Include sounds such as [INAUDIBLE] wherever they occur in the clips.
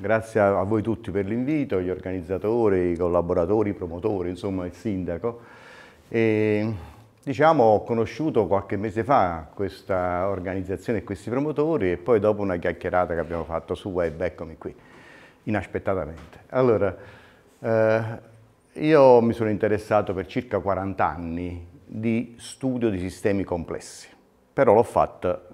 grazie a voi tutti per l'invito, gli organizzatori, i collaboratori, i promotori, insomma il sindaco. E, diciamo, ho conosciuto qualche mese fa questa organizzazione e questi promotori e poi dopo una chiacchierata che abbiamo fatto su web, eccomi qui, inaspettatamente. Allora, eh, io mi sono interessato per circa 40 anni di studio di sistemi complessi, però l'ho fatto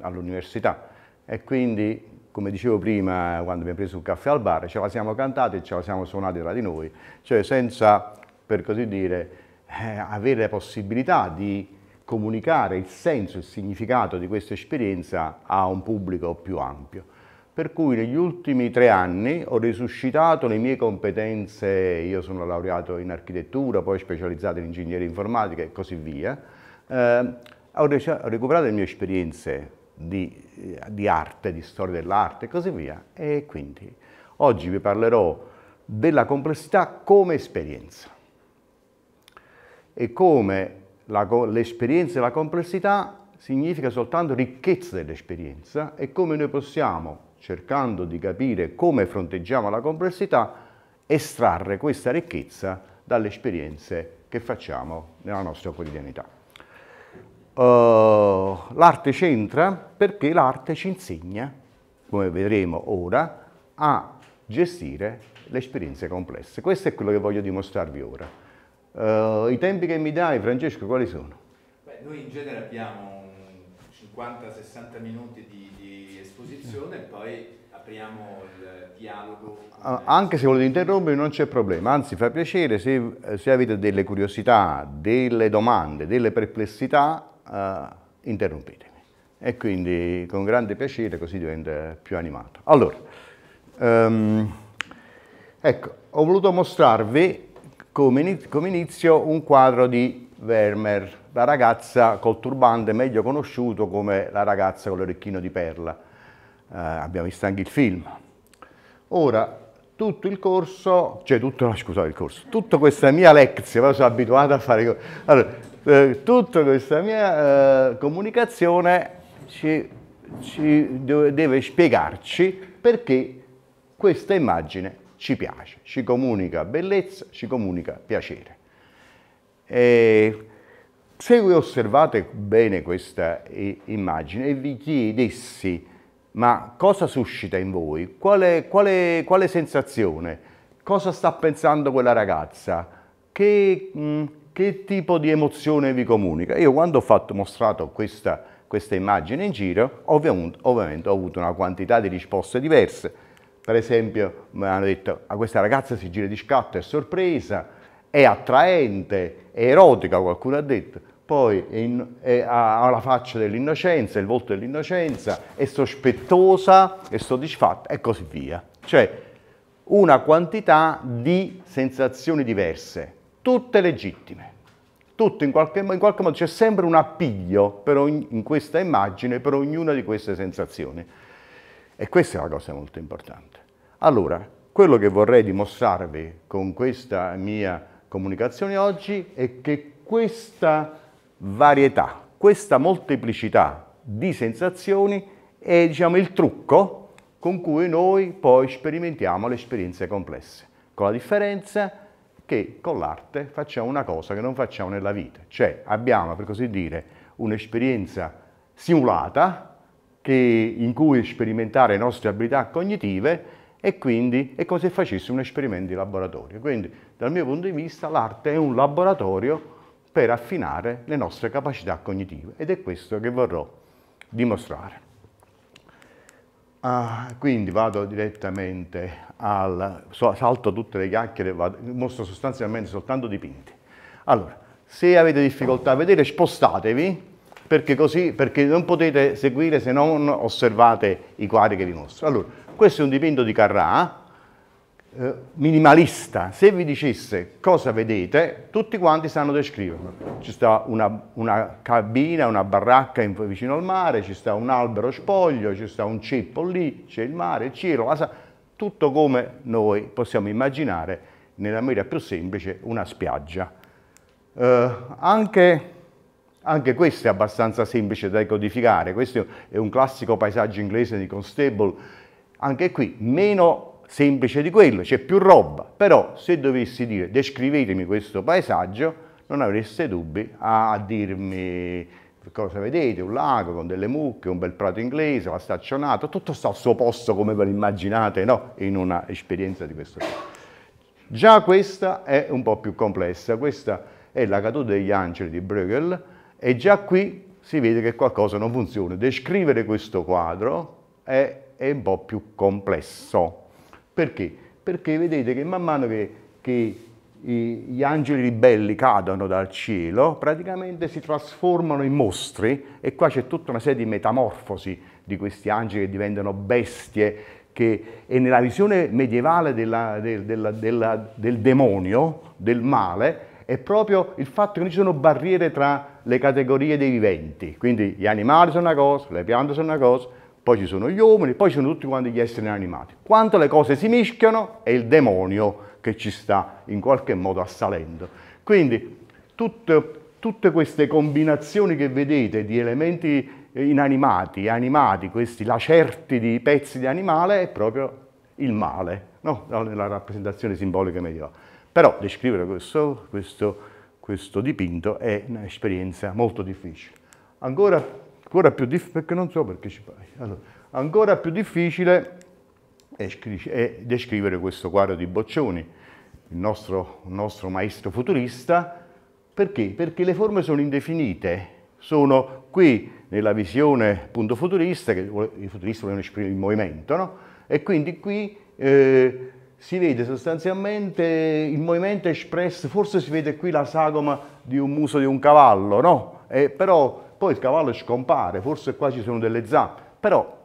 all'università e quindi come dicevo prima quando abbiamo preso un caffè al bar, ce la siamo cantati e ce la siamo suonati tra di noi, cioè senza, per così dire, eh, avere la possibilità di comunicare il senso e il significato di questa esperienza a un pubblico più ampio. Per cui negli ultimi tre anni ho risuscitato le mie competenze, io sono laureato in architettura, poi specializzato in ingegneria informatica e così via, eh, ho recuperato le mie esperienze di, di arte, di storia dell'arte e così via. E quindi oggi vi parlerò della complessità come esperienza e come l'esperienza e la complessità significa soltanto ricchezza dell'esperienza e come noi possiamo, cercando di capire come fronteggiamo la complessità, estrarre questa ricchezza dalle esperienze che facciamo nella nostra quotidianità. Uh, l'arte c'entra perché l'arte ci insegna, come vedremo ora, a gestire le esperienze complesse. Questo è quello che voglio dimostrarvi ora. Uh, I tempi che mi dai, Francesco, quali sono? Beh, noi in genere abbiamo 50-60 minuti di, di esposizione e poi apriamo il dialogo. Uh, anche se volete interrompere non c'è problema, anzi fa piacere se, se avete delle curiosità, delle domande, delle perplessità, uh, interrompetemi. E quindi con grande piacere così diventa più animato. Allora, um, ecco, ho voluto mostrarvi come, inizio un quadro di Vermeer, la ragazza col turbante meglio conosciuto come la ragazza con l'orecchino di perla. Uh, abbiamo visto anche il film. Ora, tutto il corso, cioè tutto, scusate il corso, tutta questa mia lezione, sono abituato a fare... Allora, eh, tutta questa mia eh, comunicazione ci, ci deve spiegarci perché questa immagine ci piace, ci comunica bellezza, ci comunica piacere. E se voi osservate bene questa immagine e vi chiedessi ma cosa suscita in voi, quale, quale, quale sensazione, cosa sta pensando quella ragazza, che, mh, che tipo di emozione vi comunica? Io quando ho fatto, mostrato questa, questa immagine in giro, ovviamente, ovviamente ho avuto una quantità di risposte diverse. Per esempio mi hanno detto a questa ragazza si gira di scatto, è sorpresa, è attraente, è erotica, qualcuno ha detto, poi ha la faccia dell'innocenza, il volto dell'innocenza, è sospettosa, è soddisfatta e così via. Cioè una quantità di sensazioni diverse tutte legittime. Tutto in qualche, in qualche modo c'è sempre un appiglio ogni, in questa immagine per ognuna di queste sensazioni. E questa è la cosa molto importante. Allora, quello che vorrei dimostrarvi con questa mia comunicazione oggi è che questa varietà, questa molteplicità di sensazioni è diciamo, il trucco con cui noi poi sperimentiamo le esperienze complesse, con la differenza che con l'arte facciamo una cosa che non facciamo nella vita, cioè abbiamo, per così dire, un'esperienza simulata che, in cui sperimentare le nostre abilità cognitive e quindi è come se facessimo un esperimento di laboratorio. Quindi dal mio punto di vista l'arte è un laboratorio per affinare le nostre capacità cognitive ed è questo che vorrò dimostrare. Ah, quindi vado direttamente al... salto tutte le chiacchiere, vado, mostro sostanzialmente soltanto dipinti. Allora, se avete difficoltà a vedere, spostatevi, perché così, perché non potete seguire se non osservate i quadri che vi mostro. Allora, questo è un dipinto di Carrà, eh, minimalista, se vi dicesse cosa vedete, tutti quanti sanno descriverlo. Ci sta una, una cabina, una baracca in, vicino al mare, ci sta un albero spoglio, ci sta un ceppo lì, c'è il mare, il cielo, la, tutto come noi possiamo immaginare nella maniera più semplice una spiaggia. Eh, anche, anche questo è abbastanza semplice da codificare, questo è un classico paesaggio inglese di Constable, Anche qui meno semplice di quello, c'è più roba, però se dovessi dire descrivetemi questo paesaggio, non avreste dubbi a dirmi cosa vedete, un lago con delle mucche, un bel prato inglese, la staccionata, tutto sta al suo posto come ve lo immaginate no? in un'esperienza di questo tipo. Già questa è un po' più complessa, questa è la caduta degli angeli di Bruegel e già qui si vede che qualcosa non funziona. Descrivere questo quadro è, è un po' più complesso. Perché? Perché vedete che man mano che, che gli angeli ribelli cadono dal cielo, praticamente si trasformano in mostri e qua c'è tutta una serie di metamorfosi di questi angeli che diventano bestie che, e nella visione medievale della, del, della, della, del demonio, del male, è proprio il fatto che non ci sono barriere tra le categorie dei viventi, quindi gli animali sono una cosa, le piante sono una cosa, poi ci sono gli uomini, poi ci sono tutti quanti gli esseri animati. Quando le cose si mischiano è il demonio che ci sta in qualche modo assalendo. Quindi tutte, tutte queste combinazioni che vedete di elementi inanimati, animati, questi lacerti di pezzi di animale, è proprio il male, no? nella rappresentazione simbolica medievale. Però descrivere questo, questo, questo dipinto è un'esperienza molto difficile. Ancora, ancora più difficile, non so perché ci fai. Allora, ancora più difficile è descrivere questo quadro di Boccioni, il nostro, il nostro maestro futurista, perché? Perché le forme sono indefinite, sono qui nella visione appunto futurista, che i futuristi vogliono esprimere il movimento, no? e quindi qui eh, si vede sostanzialmente il movimento espresso, forse si vede qui la sagoma di un muso di un cavallo, no? Eh, però poi il cavallo scompare, forse qua ci sono delle zampe, però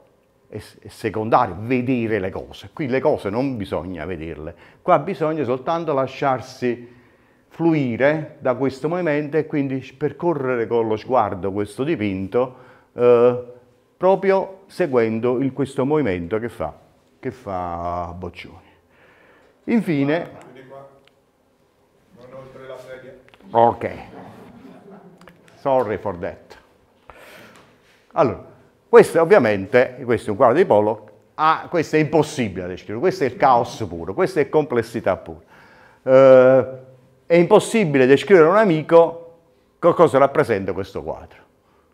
è, è secondario vedere le cose. Qui le cose non bisogna vederle, qua bisogna soltanto lasciarsi fluire da questo movimento e quindi percorrere con lo sguardo questo dipinto eh, proprio seguendo il, questo movimento che fa, che fa Boccioni. Infine... Ok. Sorry for that. Allora, questo ovviamente, questo è un quadro di Pollock, ah, questo è impossibile da descrivere, questo è il caos puro, questa è complessità pura. Eh, è impossibile descrivere a un amico cosa rappresenta questo quadro.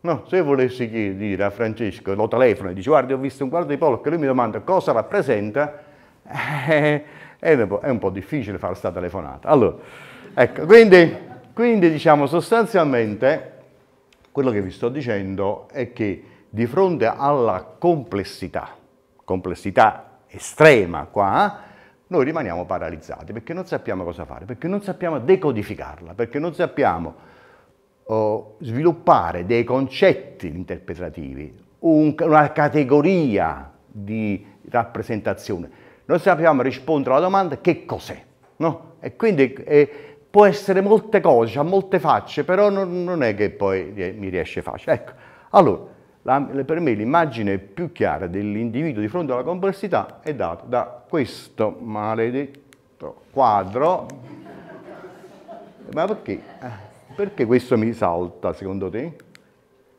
No, se volessi dire a Francesco, lo telefono e dice guarda ho visto un quadro di Pollock e lui mi domanda cosa rappresenta, eh, è, un è po' difficile fare questa telefonata. Allora, ecco, quindi, quindi diciamo sostanzialmente quello che vi sto dicendo è che di fronte alla complessità, complessità estrema qua, noi rimaniamo paralizzati perché non sappiamo cosa fare, perché non sappiamo decodificarla, perché non sappiamo oh, sviluppare dei concetti interpretativi, un, una categoria di rappresentazione. Non sappiamo rispondere alla domanda che cos'è, no? E quindi eh, può essere molte cose, ha molte facce, però non, non è che poi mi riesce facile. Ecco, allora, la, per me l'immagine più chiara dell'individuo di fronte alla complessità è data da questo maledetto quadro. Ma perché? Perché questo mi salta secondo te?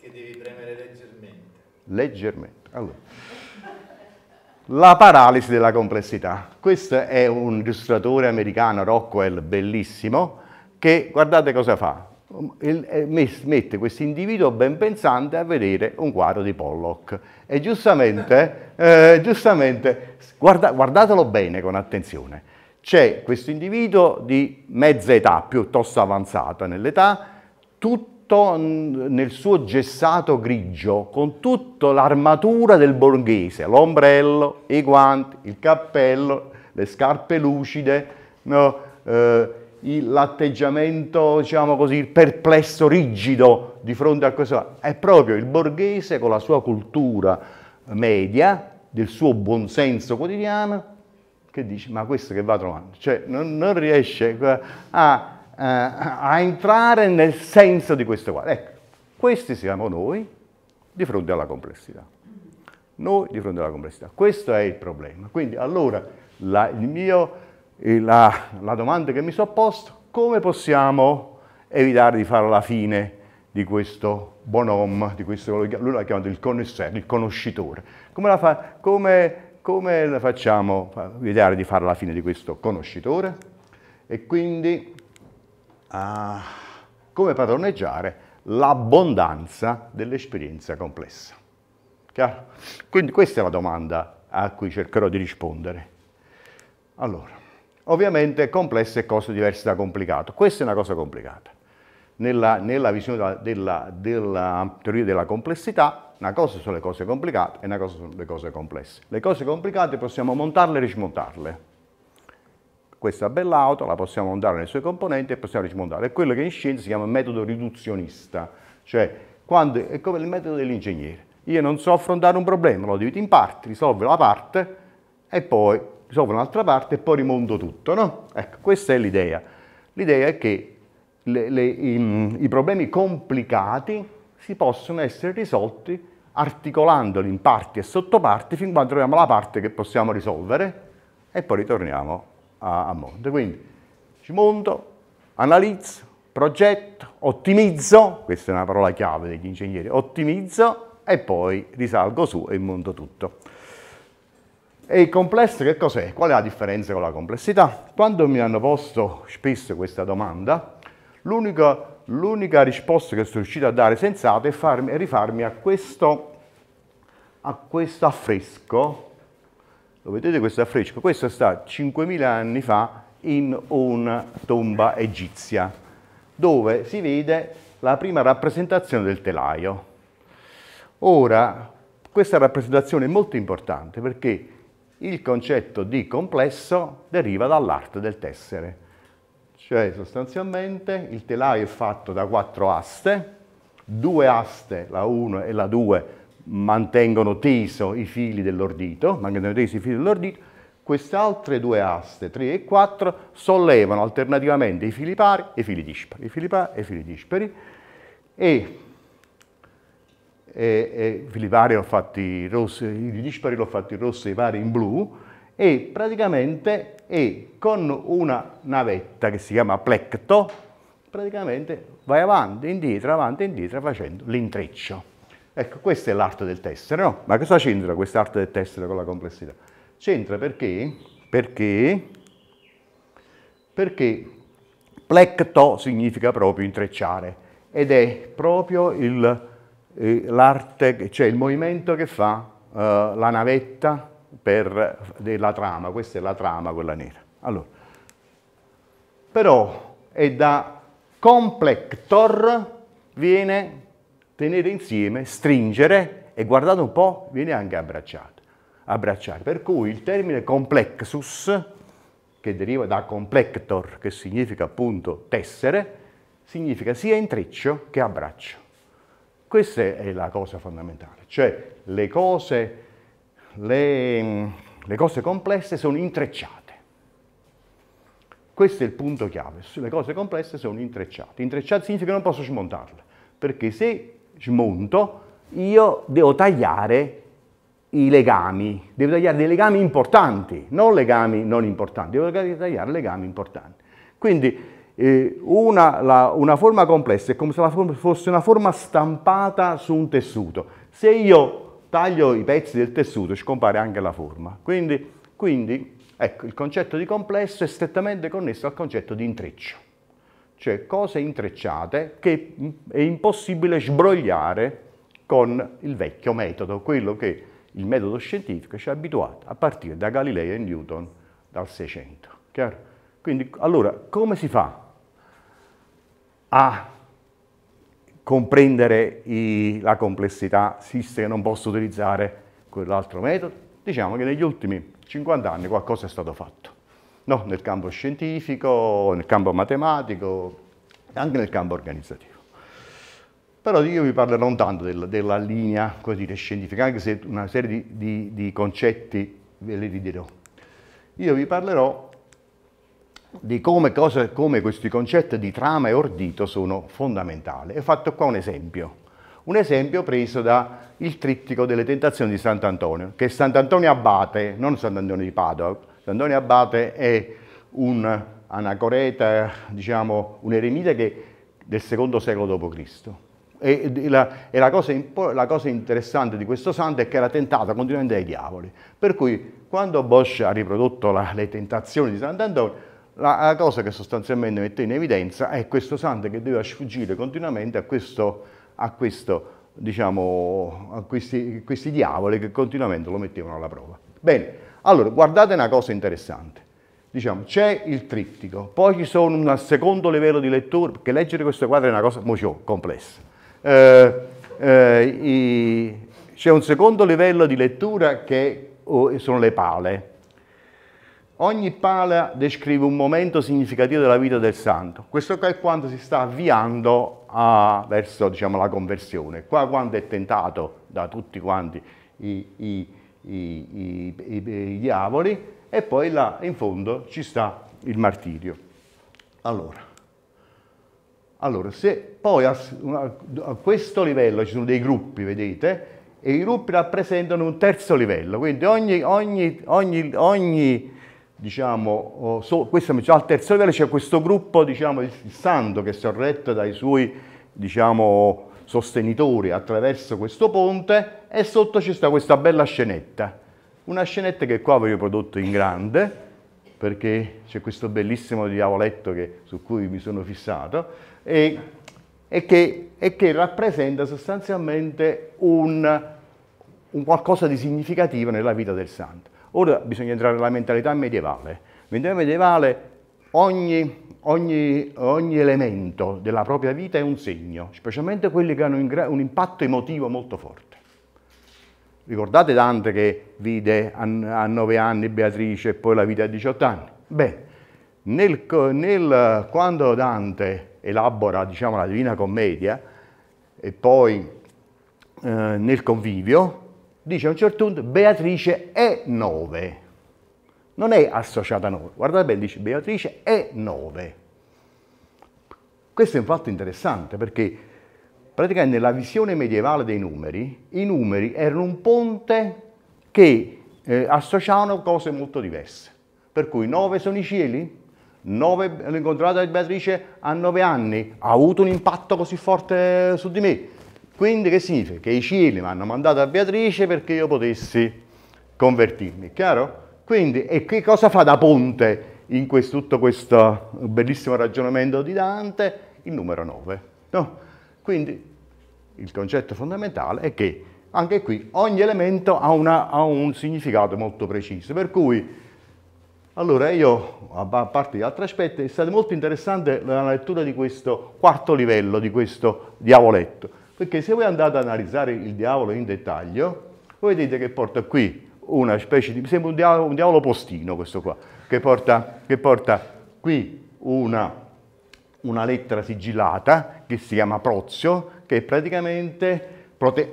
Che devi premere leggermente. Leggermente. Allora. La paralisi della complessità. Questo è un illustratore americano, Rockwell, bellissimo, che guardate cosa fa eh, mette questo individuo ben pensante a vedere un quadro di Pollock e giustamente, eh, giustamente guarda, guardatelo bene con attenzione. C'è questo individuo di mezza età, piuttosto avanzata nell'età, tutto nel suo gessato grigio, con tutta l'armatura del borghese, l'ombrello, i guanti, il cappello, le scarpe lucide, no, eh, l'atteggiamento, diciamo così, perplesso, rigido di fronte a questo. È proprio il borghese con la sua cultura media, del suo buonsenso quotidiano, che dice, ma questo che va trovando? Cioè, non, non riesce a, a, a, entrare nel senso di questo quadro. Ecco, questi siamo noi di fronte alla complessità. Noi di fronte alla complessità. Questo è il problema. Quindi, allora, la, mio la, la domanda che mi sono posto, come possiamo evitare di fare la fine di questo bonhomme, di questo, lui l'ha chiamato il connoisseur, il conoscitore. Come, fa, come, come facciamo a evitare di fare la fine di questo conoscitore? E quindi ah, come padroneggiare l'abbondanza dell'esperienza complessa. Chiaro? Quindi questa è la domanda a cui cercherò di rispondere. Allora, ovviamente complesso è cosa diversa da complicato. Questa è una cosa complicata. Nella, nella visione della, della, della teoria della complessità, una cosa sono le cose complicate e una cosa sono le cose complesse. Le cose complicate possiamo montarle e rismontarle. Questa bella auto la possiamo montare nei suoi componenti e possiamo rismontare. È quello che in scienza si chiama metodo riduzionista, cioè quando, è come il metodo dell'ingegnere. Io non so affrontare un problema, lo divido in parti, risolvo la parte e poi risolvo un'altra parte e poi rimonto tutto, no? Ecco, questa è l'idea. L'idea è che le, le, i, i problemi complicati si possono essere risolti articolandoli in parti e sottoparti fin quando troviamo la parte che possiamo risolvere e poi ritorniamo a, a monte. Quindi ci monto, analizzo, progetto, ottimizzo, questa è una parola chiave degli ingegneri, ottimizzo e poi risalgo su e monto tutto. E il complesso che cos'è? Qual è la differenza con la complessità? Quando mi hanno posto spesso questa domanda, l'unica, risposta che sono riuscito a dare sensata è, farmi, è rifarmi a questo, a questo affresco. Lo vedete questo affresco? Questo sta 5.000 anni fa in una tomba egizia, dove si vede la prima rappresentazione del telaio. Ora, questa rappresentazione è molto importante perché il concetto di complesso deriva dall'arte del tessere, cioè sostanzialmente il telaio è fatto da quattro aste, due aste, la 1 e la 2, mantengono teso i fili dell'ordito, mantengono tesi i fili dell'ordito, queste altre due aste, 3 e 4, sollevano alternativamente i fili pari e i fili dispari, i fili pari e i fili dispari, e e, e i pari l'ho fatti rossi, i dispari l'ho fatti rossi i pari in blu e praticamente e con una navetta che si chiama plecto praticamente vai avanti, indietro, avanti, indietro facendo l'intreccio. Ecco, questa è l'arte del tessere, no? Ma cosa c'entra questa arte del tessere con la complessità? C'entra perché, perché, perché plecto significa proprio intrecciare ed è proprio il l'arte, cioè il movimento che fa uh, la navetta per, della trama, questa è la trama, quella nera. Allora, però è da complector viene tenere insieme, stringere e guardate un po', viene anche abbracciato. Abbracciare. Per cui il termine complexus, che deriva da complector, che significa appunto tessere, significa sia intreccio che abbraccio. Questa è la cosa fondamentale, cioè le cose, le, le cose complesse sono intrecciate. Questo è il punto chiave, le cose complesse sono intrecciate. Intrecciate significa che non posso smontarle, perché se smonto io devo tagliare i legami, devo tagliare dei legami importanti, non legami non importanti, devo tagliare legami importanti. Quindi eh, una, la, una, forma complessa è come se la forma fosse una forma stampata su un tessuto. Se io taglio i pezzi del tessuto scompare anche la forma. Quindi, quindi ecco, il concetto di complesso è strettamente connesso al concetto di intreccio. Cioè cose intrecciate che è impossibile sbrogliare con il vecchio metodo, quello che il metodo scientifico ci ha abituato a partire da Galileo e Newton dal 600. Chiaro? Quindi, allora, come si fa a comprendere i, la complessità, se non posso utilizzare quell'altro metodo? Diciamo che negli ultimi 50 anni qualcosa è stato fatto, no? nel campo scientifico, nel campo matematico anche nel campo organizzativo. Però io vi parlerò non tanto della, della linea dire, scientifica, anche se una serie di, di, di concetti ve li ridirò. Io vi parlerò di come, cosa, come, questi concetti di trama e ordito sono fondamentali. Ho fatto qua un esempio, un esempio preso dal trittico delle tentazioni di Sant'Antonio, che è Sant'Antonio Abate, non Sant'Antonio di Padova. Sant'Antonio Abate è un anacoreta, diciamo, un eremita che del secondo secolo d.C. e, la, e la, cosa, la, cosa, interessante di questo santo è che era tentato continuamente dai diavoli. Per cui quando Bosch ha riprodotto la, le tentazioni di Sant'Antonio, la, cosa che sostanzialmente mette in evidenza è questo santo che doveva sfuggire continuamente a, questo, a, questo, diciamo, a questi, questi diavoli che continuamente lo mettevano alla prova. Bene, allora guardate una cosa interessante. Diciamo, c'è il trittico, poi ci sono un secondo livello di lettura, perché leggere questo quadro è una cosa molto complessa eh, eh, c'è un secondo livello di lettura che oh, sono le pale. Ogni pala descrive un momento significativo della vita del santo. Questo qua è quando si sta avviando a, verso diciamo, la conversione. Qua quando è tentato da tutti quanti i, i, i, i diavoli e poi là in fondo ci sta il martirio. Allora, allora, se poi a, a, questo livello ci sono dei gruppi, vedete, e i gruppi rappresentano un terzo livello, quindi ogni, ogni, ogni, ogni diciamo, so, questo già al terzo livello c'è questo gruppo, diciamo, il santo che sorretto dai suoi, diciamo, sostenitori attraverso questo ponte e sotto ci sta questa bella scenetta, una scenetta che qua ho prodotto in grande, perché c'è questo bellissimo diavoletto che, su cui mi sono fissato, e, e, che, e che, rappresenta sostanzialmente un, un qualcosa di significativo nella vita del santo. Ora bisogna entrare nella mentalità medievale. Mentalità medievale, ogni, ogni, ogni, elemento della propria vita è un segno, specialmente quelli che hanno un impatto emotivo molto forte. Ricordate Dante che vide a, a 9 anni Beatrice e poi la vita a 18 anni? Beh, nel, nel, quando Dante elabora diciamo, la Divina Commedia e poi eh, nel convivio, dice a un certo punto Beatrice è nove. Non è associata a nove. Guardate bene, dice Beatrice è nove. Questo è un fatto interessante perché praticamente nella visione medievale dei numeri, i numeri erano un ponte che eh, associavano cose molto diverse. Per cui nove sono i cieli, Nove, l'ho incontrata Beatrice a nove anni, ha avuto un impatto così forte su di me. Quindi che significa? Che i cieli mi hanno mandato a Beatrice perché io potessi convertirmi, chiaro? Quindi, e che cosa fa da ponte in questo, tutto questo bellissimo ragionamento di Dante? Il numero 9. No? Quindi il concetto fondamentale è che anche qui ogni elemento ha, una, ha un significato molto preciso, per cui allora io, a parte gli altri aspetti, è stata molto interessante la lettura di questo quarto livello, di questo diavoletto, perché se voi andate ad analizzare il diavolo in dettaglio, voi vedete che porta qui una specie di, sembra un diavolo, un diavolo postino questo qua, che porta, che porta qui una, una, lettera sigillata che si chiama prozio, che è praticamente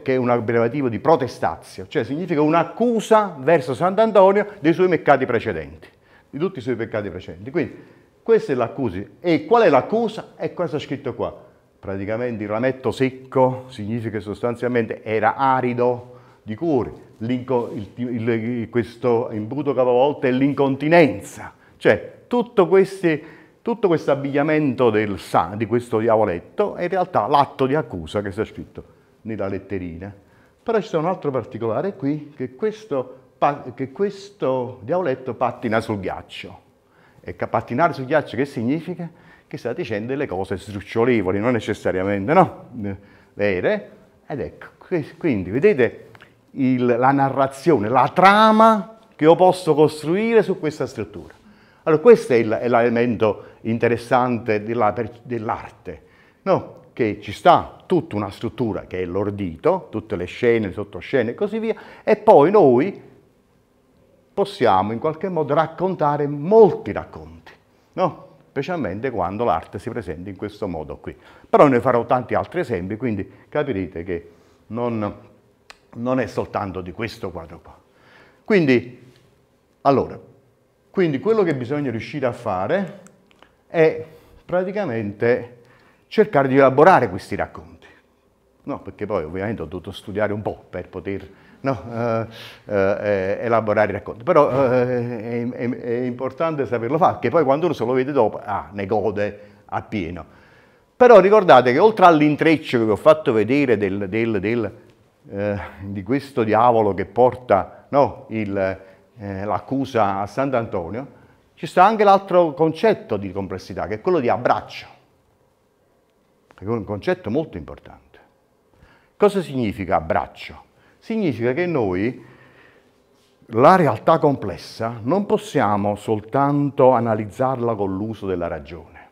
che è un abbreviativo di protestazio, cioè significa un'accusa verso Sant'Antonio dei suoi peccati precedenti di tutti i suoi peccati precedenti. Quindi questa è l'accusa. E qual è l'accusa? È questo scritto qua. Praticamente il rametto secco significa sostanzialmente era arido di cuore. Questo imbuto capovolto è l'incontinenza. Cioè tutto, questi, tutto questo abbigliamento del, di questo diavoletto è in realtà l'atto di accusa che sta scritto nella letterina. Però c'è un altro particolare qui, che questo che questo diavoletto pattina sul ghiaccio. E pattinare sul ghiaccio che significa? Che sta dicendo delle cose sdrucciolevoli, non necessariamente, no? Vere? Ed ecco, quindi vedete il, la narrazione, la trama che io posso costruire su questa struttura. Allora questo è, l'elemento interessante della, dell'arte, no? che ci sta tutta una struttura che è l'ordito, tutte le scene, le sottoscene e così via, e poi noi possiamo in qualche modo raccontare molti racconti, no? specialmente quando l'arte si presenta in questo modo qui. Però ne farò tanti altri esempi, quindi capirete che non, non è soltanto di questo quadro qua. Quindi, allora, quindi quello che bisogna riuscire a fare è praticamente cercare di elaborare questi racconti. No, perché poi ovviamente ho dovuto studiare un po' per poter no, eh, eh, elaborare i racconti. Però eh, è, è, importante saperlo fare, che poi quando uno se lo vede dopo, ah, ne gode appieno. Però ricordate che oltre all'intreccio che vi ho fatto vedere del, del, del, eh, di questo diavolo che porta no, eh, l'accusa a Sant'Antonio, ci sta anche l'altro concetto di complessità, che è quello di abbraccio, è un concetto molto importante. Cosa significa abbraccio? Significa che noi la realtà complessa non possiamo soltanto analizzarla con l'uso della ragione,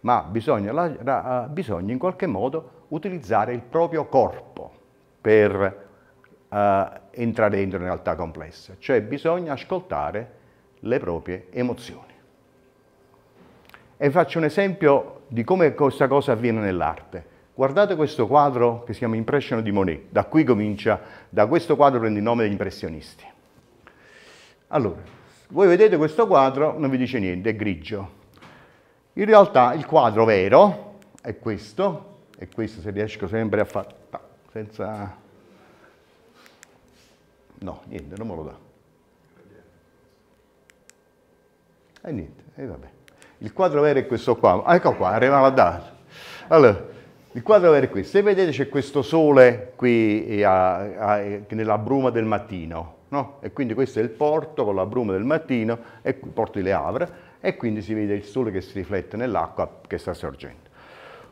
ma bisogna, la, bisogna in qualche modo utilizzare il proprio corpo per uh, entrare dentro una realtà complessa, cioè bisogna ascoltare le proprie emozioni. E faccio un esempio di come questa cosa avviene nell'arte. Guardate questo quadro che si chiama Impression di Monet, da qui comincia, da questo quadro prende il nome degli impressionisti. Allora, voi vedete questo quadro, non vi dice niente, è grigio. In realtà il quadro vero è questo, e questo se riesco sempre a fare, senza... No, niente, non me lo dà. E niente, e vabbè. Il quadro vero è questo qua. Ah, ecco qua, arrivava a dare. Allora, il quadro vero è questo. Se vedete c'è questo sole qui a, a, nella bruma del mattino, no? E quindi questo è il porto con la bruma del mattino, e il porto di Le Havre, e quindi si vede il sole che si riflette nell'acqua che sta sorgendo.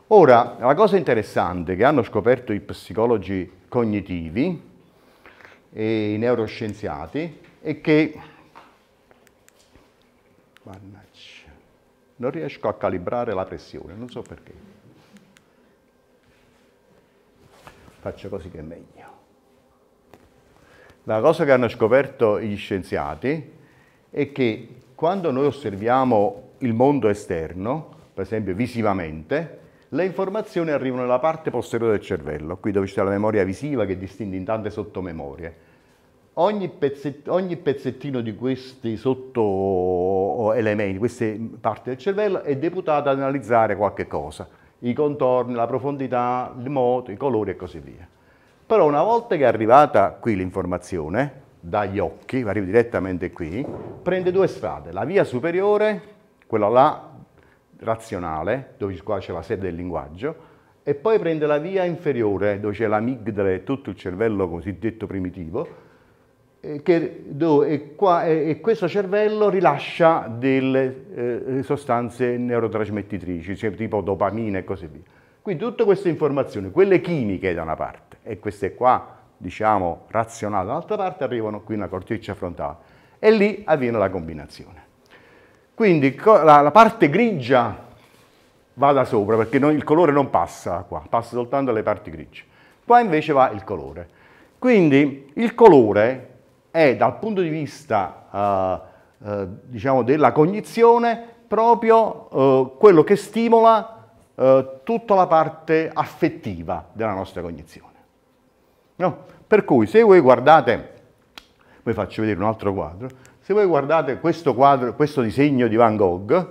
Ora, la cosa interessante che hanno scoperto i psicologi cognitivi e i neuroscienziati è che Mannaggia. Non riesco a calibrare la pressione, non so perché. Faccio così che è meglio. La cosa che hanno scoperto gli scienziati è che quando noi osserviamo il mondo esterno, per esempio visivamente, le informazioni arrivano nella parte posteriore del cervello, qui dove c'è la memoria visiva che distingue in tante sottomemorie. Ogni, pezzett ogni pezzettino di questi sottoelementi, queste parti del cervello, è deputato ad analizzare qualche cosa, i contorni, la profondità, il moto, i colori e così via. Però una volta che è arrivata qui l'informazione, dagli occhi, arriva direttamente qui, prende due strade, la via superiore, quella là razionale, dove qua c'è la sede del linguaggio, e poi prende la via inferiore, dove c'è l'amigdala e tutto il cervello cosiddetto primitivo, che, e, qua, e, questo cervello rilascia delle eh, sostanze neurotrasmettitrici, cioè tipo dopamina e così via. Quindi tutte queste informazioni, quelle chimiche da una parte e queste qua, diciamo, razionali dall'altra parte, arrivano qui nella corteccia frontale e lì avviene la combinazione. Quindi la, la parte grigia va da sopra perché non, il colore non passa qua, passa soltanto alle parti grigie. Qua invece va il colore. Quindi il colore è dal punto di vista uh, uh, diciamo della cognizione proprio uh, quello che stimola tutta la parte affettiva della nostra cognizione. No? Per cui se voi guardate, vi faccio vedere un altro quadro, se voi guardate questo quadro, questo disegno di Van Gogh,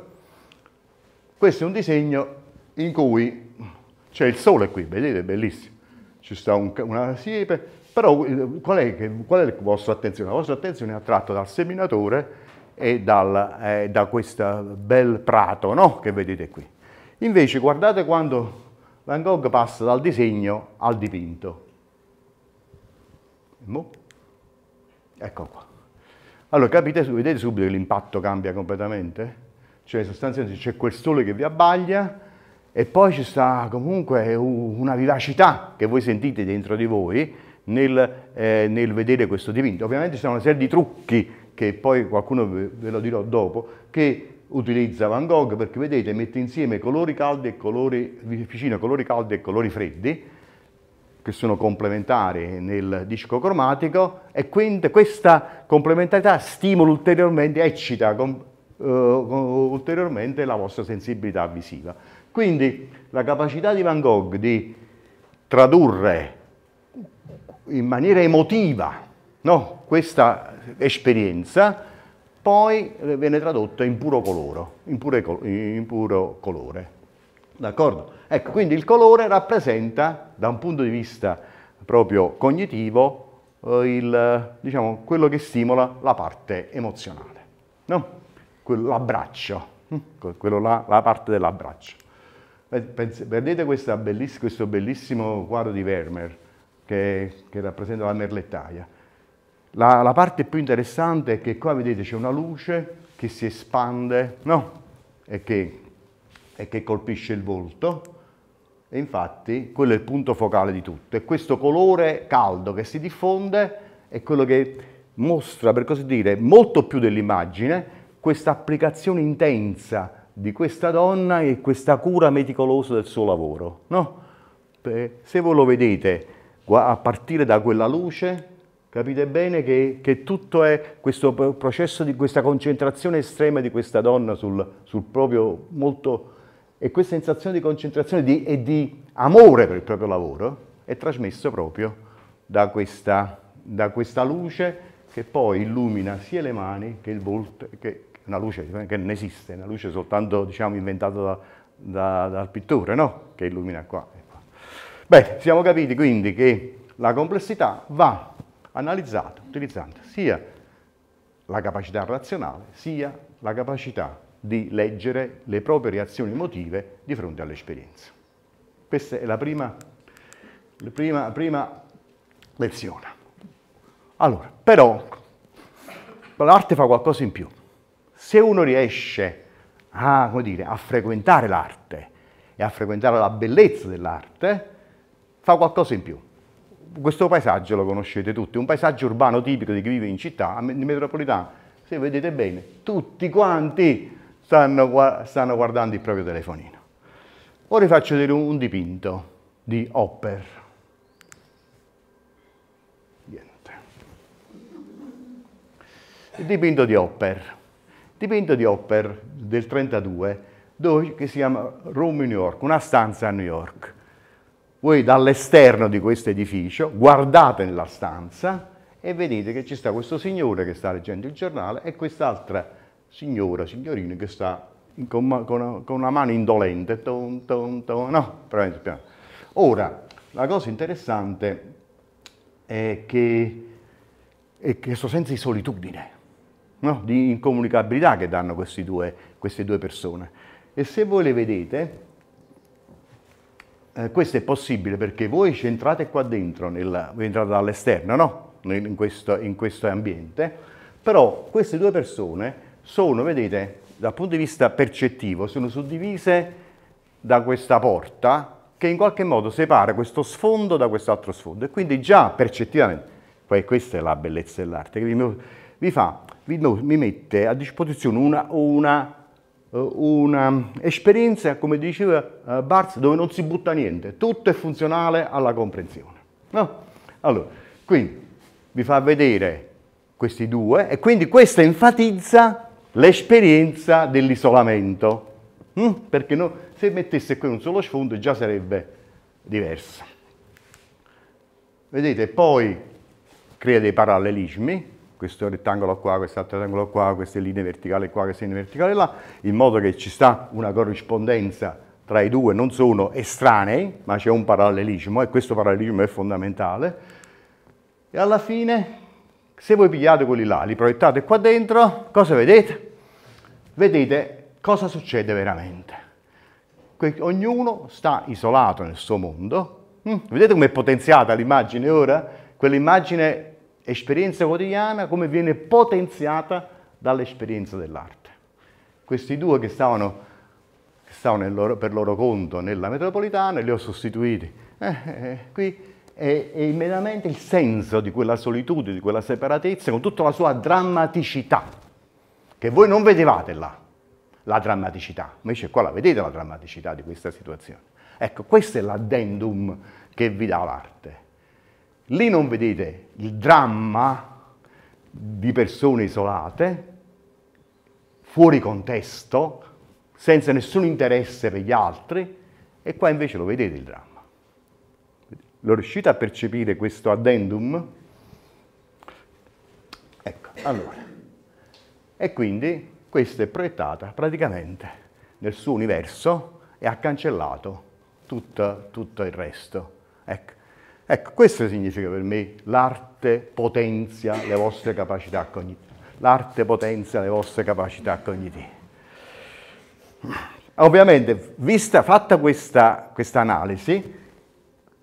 questo è un disegno in cui c'è il sole qui, vedete, è bellissimo. Ci sta un, una siepe, però eh, qual è, qual è la vostra attenzione? La vostra attenzione è attratta dal seminatore e dal, eh, da questo bel prato no? che vedete qui. Invece guardate quando Van Gogh passa dal disegno al dipinto. Ecco qua. Allora capite, vedete subito che l'impatto cambia completamente? Cioè sostanzialmente c'è quel sole che vi abbaglia e poi ci sta comunque una vivacità che voi sentite dentro di voi nel, eh, nel vedere questo dipinto. Ovviamente ci sono una serie di trucchi che poi qualcuno ve lo dirò dopo, che utilizza Van Gogh perché vedete mette insieme colori caldi e colori vicino colori caldi e colori freddi che sono complementari nel disco cromatico e quindi questa complementarità stimola ulteriormente, eccita com, uh, ulteriormente la vostra sensibilità visiva. Quindi la capacità di Van Gogh di tradurre in maniera emotiva no? questa esperienza, poi viene tradotta in puro colore. In, pure, in puro colore. Ecco, quindi il colore rappresenta, da un punto di vista proprio cognitivo, eh, il, diciamo, quello che stimola la parte emozionale, no? l'abbraccio, hm? quello là, la parte dell'abbraccio. Vedete questo bellissimo quadro di Vermeer che, che rappresenta la merlettaia. La, la, parte più interessante è che qua vedete c'è una luce che si espande no? e, che, e che colpisce il volto e infatti quello è il punto focale di tutto. E questo colore caldo che si diffonde è quello che mostra, per così dire, molto più dell'immagine, questa applicazione intensa di questa donna e questa cura meticolosa del suo lavoro. No? Se voi lo vedete a partire da quella luce, capite bene che, che tutto è questo processo di questa concentrazione estrema di questa donna sul, sul proprio molto... e questa sensazione di concentrazione di, e di amore per il proprio lavoro è trasmesso proprio da questa, da questa luce che poi illumina sia le mani che il volto, che una luce che non esiste, una luce soltanto diciamo, inventata da, da, dal pittore, no? che illumina qua e. Beh, siamo capiti quindi che la complessità va analizzata utilizzando sia la capacità razionale, sia la capacità di leggere le proprie reazioni emotive di fronte all'esperienza. Questa è la prima, la prima, prima lezione. Allora, però, l'arte fa qualcosa in più. Se uno riesce a, dire, a frequentare l'arte e a frequentare la bellezza dell'arte, fa qualcosa in più. Questo paesaggio lo conoscete tutti, un paesaggio urbano tipico di chi vive in città, in metropolitana. Se vedete bene, tutti quanti stanno, stanno guardando il proprio telefonino. Ora vi faccio vedere un dipinto di Hopper. il dipinto di Hopper, dipinto di Hopper del 32, dove, che si chiama Rome New York, una stanza a New York. Voi dall'esterno di questo edificio guardate nella stanza e vedete che ci sta questo signore che sta leggendo il giornale e quest'altra signora, signorina che sta con, con, con, una mano indolente. Ton, ton, ton, no, Ora, la cosa interessante è che è questo senso di solitudine no? di incomunicabilità che danno due, queste due persone. E se voi le vedete, eh, questo è possibile perché voi ci entrate qua dentro, nel, voi entrate dall'esterno, no? in, questo, in questo ambiente, però queste due persone sono, vedete, dal punto di vista percettivo, sono suddivise da questa porta che in qualche modo separa questo sfondo da quest'altro sfondo e quindi già percettivamente, poi questa è la bellezza dell'arte, che vi, vi fa mi mette a disposizione una, una, eh, una esperienza, come diceva eh, Barthes, dove non si butta niente, tutto è funzionale alla comprensione. No? Allora, quindi vi fa vedere questi due e quindi questo enfatizza l'esperienza dell'isolamento, hm? perché no, se mettesse qui un solo sfondo già sarebbe diverso. Vedete, poi crea dei parallelismi, questo rettangolo qua, quest'altro rettangolo qua, queste linee verticali qua, queste linee verticali là, in modo che ci sta una corrispondenza tra i due, non sono estranei, ma c'è un parallelismo e questo parallelismo è fondamentale. E alla fine, se voi pigliate quelli là, li proiettate qua dentro, cosa vedete? Vedete cosa succede veramente. Ognuno sta isolato nel suo mondo. Mm, vedete com'è potenziata l'immagine ora? Quell'immagine esperienza quotidiana come viene potenziata dall'esperienza dell'arte. Questi due che stavano, che stavano loro, per loro conto nella metropolitana li ho sostituiti. Eh, eh, qui è, è immediatamente il senso di quella solitudine, di quella separatezza con tutta la sua drammaticità, che voi non vedevate là, la drammaticità, invece qua la vedete la drammaticità di questa situazione. Ecco, questo è l'addendum che vi dà l'arte. Lì non vedete il dramma di persone isolate, fuori contesto, senza nessun interesse per gli altri, e qua invece lo vedete il dramma. Lo riuscite a percepire questo addendum? Ecco, allora. E quindi questa è proiettata praticamente nel suo universo e ha cancellato tutto, tutto il resto. Ecco. Ecco, questo significa per me l'arte potenzia le vostre capacità cognitive. L'arte potenzia le vostre capacità cognitive. Ovviamente, vista, fatta questa, analisi,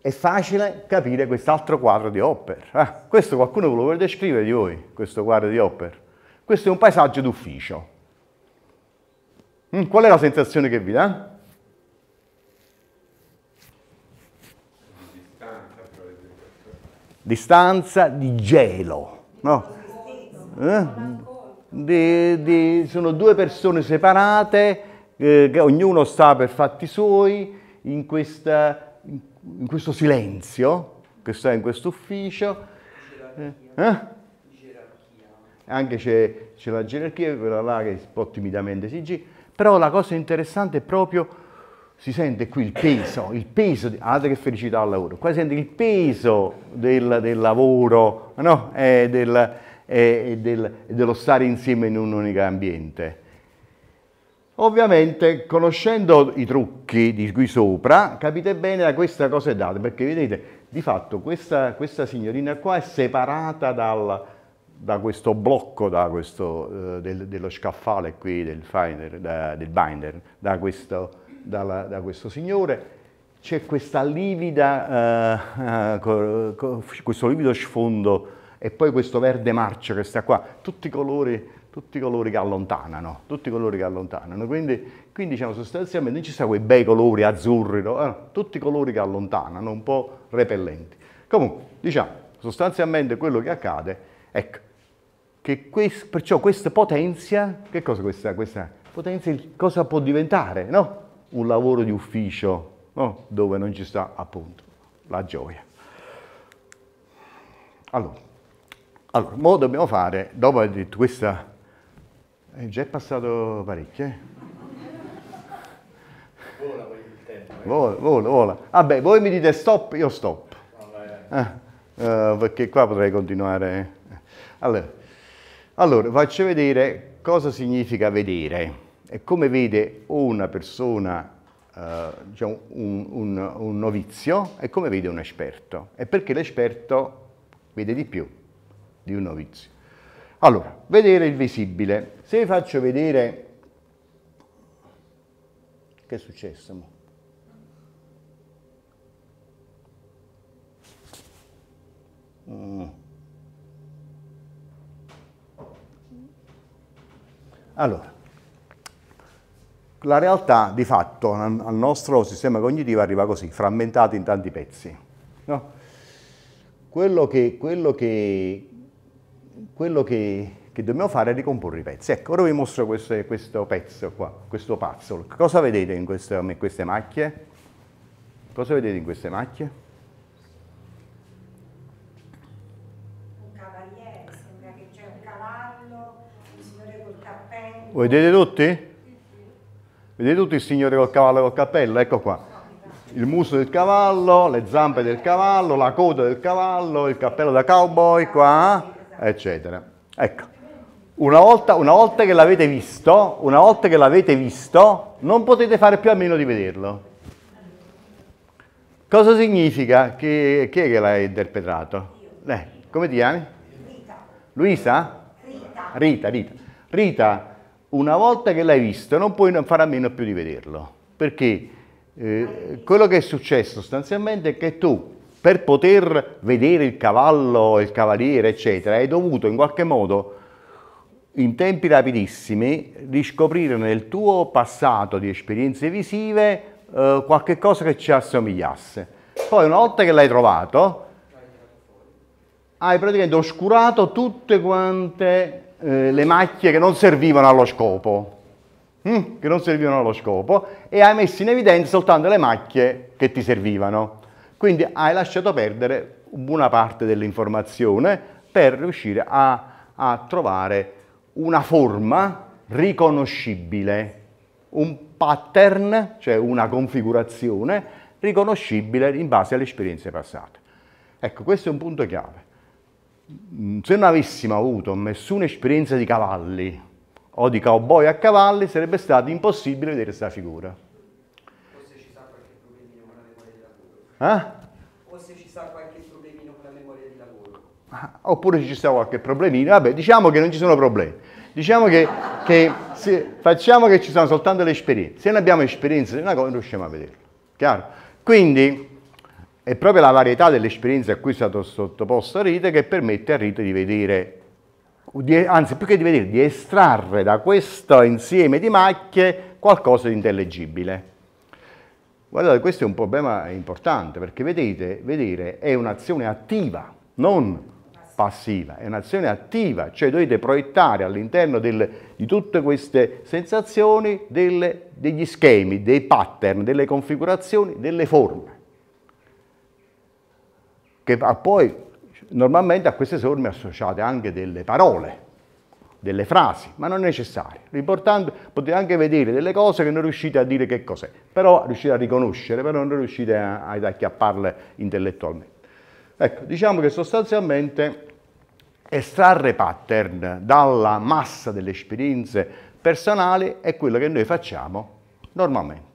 è facile capire quest'altro quadro di Hopper. Eh, questo qualcuno ve lo vuole descrivere di voi, questo quadro di Hopper? Questo è un paesaggio d'ufficio. Mm, qual è la sensazione che vi dà? Distanza di gelo, no? Eh? Di, di, sono due persone separate, eh, che ognuno sta per fatti suoi, in, questa, in questo silenzio, che sta in questo ufficio. Eh? eh? Anche c'è, la gerarchia, quella là che un po' timidamente si gira, però la cosa interessante è proprio, si sente qui il peso, il peso, guardate che felicità al lavoro, qua si sente il peso del, del lavoro, no? e, del, e, del, e dello stare insieme in un unico ambiente. Ovviamente, conoscendo i trucchi di qui sopra, capite bene da questa cosa è data, perché vedete, di fatto questa, questa signorina qua è separata dal, da questo blocco, da questo, eh, del, dello scaffale qui, del, finder, da, del binder, da questo, dalla, da questo signore, c'è livida, co, questo livido sfondo e poi questo verde marcio che sta qua, tutti i colori, tutti i colori che allontanano, tutti i colori che allontanano, quindi, quindi diciamo sostanzialmente non ci sono quei bei colori azzurri, no? eh, tutti i colori che allontanano, un po' repellenti. Comunque, diciamo, sostanzialmente quello che accade, ecco, che quest, perciò questa potenzia, che cosa questa, questa potenzia, cosa può diventare, no? Un lavoro di ufficio, no? Dove non ci sta appunto la gioia. Allora, allora mo dobbiamo fare, dopo questa, è già passato parecchio, eh? Vola poi il tempo. Eh. Vola, vola, vola. Vabbè, voi mi dite stop, io stop. Eh, uh, perché qua potrei continuare. Allora, allora, faccio vedere cosa significa vedere e come vede una persona, eh, diciamo un, un, un, novizio e come vede un esperto. E perché l'esperto vede di più di un novizio. Allora, vedere il visibile. Se vi faccio vedere... Che è successo? Mm. Allora, la realtà di fatto al nostro sistema cognitivo arriva così, frammentato in tanti pezzi. No? Quello, che, quello, che, quello che, che, dobbiamo fare è ricomporre i pezzi. Ecco, ora vi mostro questo, questo pezzo qua, questo puzzle. Cosa vedete in queste, in queste macchie? Cosa vedete in queste macchie? Vedete tutti? Vedete tutti il signore col cavallo col cappello? Ecco qua. Il muso del cavallo, le zampe del cavallo, la coda del cavallo, il cappello da cowboy qua, eccetera. Ecco. Una volta, una volta che l'avete visto, una volta che l'avete visto, non potete fare più a meno di vederlo. Cosa significa? Chi, chi è che l'ha interpretato? Eh, come ti chiami? Rita. Luisa? Rita. Rita, Rita. Rita una volta che l'hai visto non puoi fare a meno più di vederlo, perché eh, quello che è successo sostanzialmente è che tu per poter vedere il cavallo, il cavaliere, eccetera, hai dovuto in qualche modo in tempi rapidissimi riscoprire nel tuo passato di esperienze visive eh, qualche cosa che ci assomigliasse. Poi una volta che l'hai trovato, hai praticamente oscurato tutte quante eh, le macchie che non servivano allo scopo, hm? che non servivano allo scopo, e hai messo in evidenza soltanto le macchie che ti servivano. Quindi hai lasciato perdere buona parte dell'informazione per riuscire a, a trovare una forma riconoscibile, un pattern, cioè una configurazione riconoscibile in base alle esperienze passate. Ecco, questo è un punto chiave. Mm, se non avessimo avuto nessuna esperienza di cavalli o di cowboy a cavalli, sarebbe stato impossibile vedere questa figura. Forse ci sa qualche problemino con la memoria di lavoro. Eh? O se ci sa qualche problemino con la memoria di lavoro. Ah, oppure ci sta qualche problemino. Vabbè, diciamo che non ci sono problemi. Diciamo che, che sì, facciamo che ci sono soltanto le esperienze. Se non abbiamo esperienze di una cosa non riusciamo a vederlo. Chiaro? Quindi è proprio la varietà delle esperienze a cui è stato sottoposto Rite che permette a Rite di vedere, anzi più che di vedere, di estrarre da questo insieme di macchie qualcosa di intellegibile. Guardate, questo è un problema importante perché vedete, vedere è un'azione attiva, non passiva, è un'azione attiva, cioè dovete proiettare all'interno di tutte queste sensazioni delle, degli schemi, dei pattern, delle configurazioni, delle forme. Che poi normalmente a queste forme associate anche delle parole, delle frasi, ma non è necessario. L'importante è potete anche vedere delle cose che non riuscite a dire che cos'è, però riuscite a riconoscere, però non riuscite ad acchiapparle intellettualmente. Ecco, diciamo che sostanzialmente estrarre pattern dalla massa delle esperienze personali è quello che noi facciamo normalmente,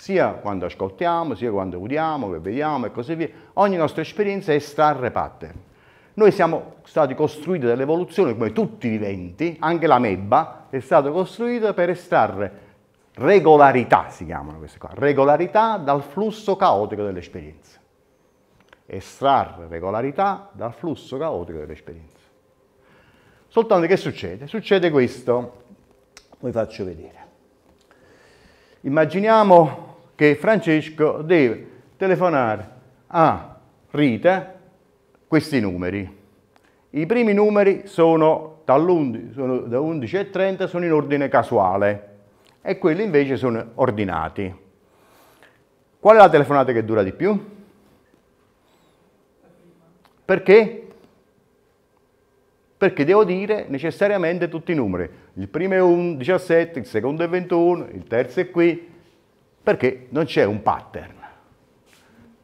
sia quando ascoltiamo, sia quando udiamo, vediamo e così via. Ogni nostra esperienza è estrarre pattern. Noi siamo stati costruiti dall'evoluzione come tutti i viventi, anche la mebba è stata costruita per estrarre regolarità, si chiamano queste qua, regolarità dal flusso caotico delle esperienze estrarre regolarità dal flusso caotico delle esperienze. Soltanto che succede? Succede questo, vi faccio vedere. Immaginiamo che Francesco deve telefonare a Rita questi numeri. I primi numeri sono, sono da 11 a 30 sono in ordine casuale e quelli invece sono ordinati. Qual è la telefonata che dura di più? Perché? Perché devo dire necessariamente tutti i numeri. Il primo è un 17, il secondo è 21, il terzo è qui, perché non c'è un pattern.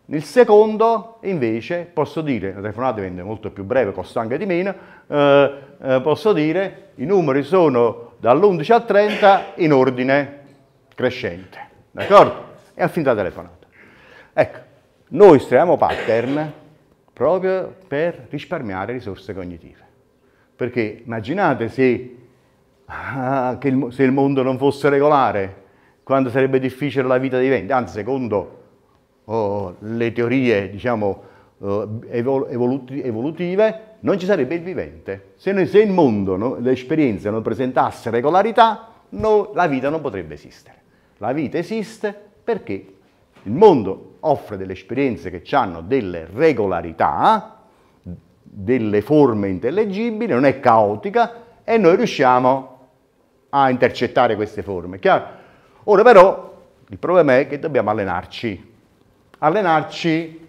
Nel secondo, invece, posso dire, la telefonata diventa molto più breve, costa anche di meno, eh, eh, posso dire i numeri sono dall'11 al 30 in ordine crescente, d'accordo? E ha finito la telefonata. Ecco, noi estraiamo pattern proprio per risparmiare risorse cognitive. Perché immaginate se, ah, il, se il mondo non fosse regolare, quando sarebbe difficile la vita dei venti, anzi secondo oh, le teorie diciamo, oh, evoluti, evolutive, non ci sarebbe il vivente. Se, noi, se il mondo, no, l'esperienza non presentasse regolarità, no, la vita non potrebbe esistere. La vita esiste perché il mondo offre delle esperienze che hanno delle regolarità, delle forme intellegibili, non è caotica e noi riusciamo a intercettare queste forme. Chiaro? Ora però il problema è che dobbiamo allenarci, allenarci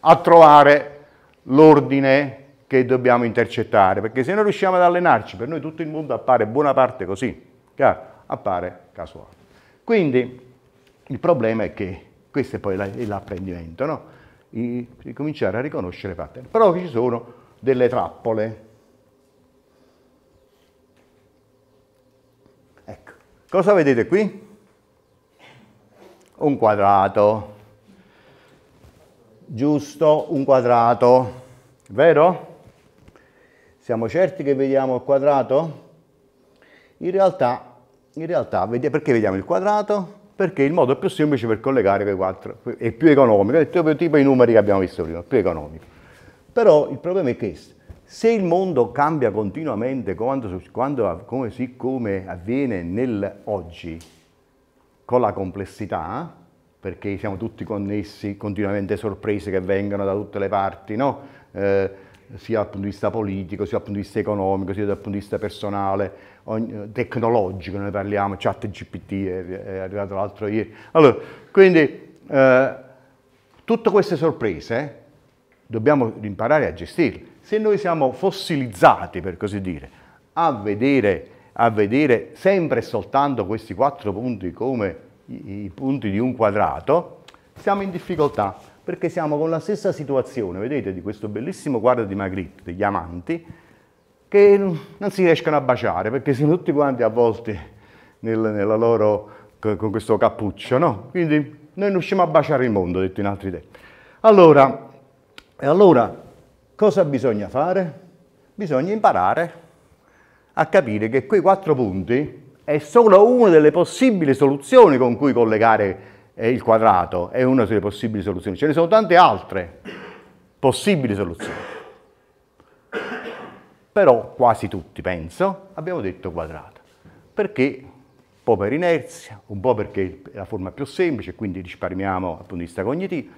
a trovare l'ordine che dobbiamo intercettare, perché se non riusciamo ad allenarci, per noi tutto il mondo appare buona parte così, chiaro? appare casuale. Quindi il problema è che questo è poi l'apprendimento, no? I, cominciare a riconoscere pattern. Però ci sono delle trappole. Ecco, cosa vedete qui? Un quadrato. Giusto, un quadrato. Vero? Siamo certi che vediamo il quadrato? In realtà, in realtà perché vediamo il quadrato? perché il modo più semplice per collegare quei quattro è più economico, è tipo i numeri che abbiamo visto prima, più economico. Però il problema è questo, se il mondo cambia continuamente, quando, quando, come avviene nell'oggi, con la complessità, perché siamo tutti connessi, continuamente sorprese che vengono da tutte le parti, no? eh, sia dal punto di vista politico, sia dal punto di vista economico, sia dal punto di vista personale, tecnologico, noi parliamo, chat GPT è, arrivato l'altro ieri. Allora, quindi eh, tutte queste sorprese dobbiamo imparare a gestirle. Se noi siamo fossilizzati, per così dire, a vedere, a vedere sempre e soltanto questi quattro punti come i, i punti di un quadrato, siamo in difficoltà perché siamo con la stessa situazione, vedete, di questo bellissimo quadro di Magritte, degli amanti, che non si riescono a baciare perché sono tutti quanti avvolti nel, nella loro, con questo cappuccio, no? Quindi noi non riusciamo a baciare il mondo, detto in altri tempi. Allora, allora, cosa bisogna fare? Bisogna imparare a capire che quei quattro punti è solo una delle possibili soluzioni con cui collegare eh, il quadrato, è una delle possibili soluzioni. Ce ne sono tante altre possibili soluzioni. Però quasi tutti, penso, abbiamo detto quadrato. Perché? Un po' per inerzia, un po' perché è la forma più semplice, quindi risparmiamo dal punto di vista cognitivo,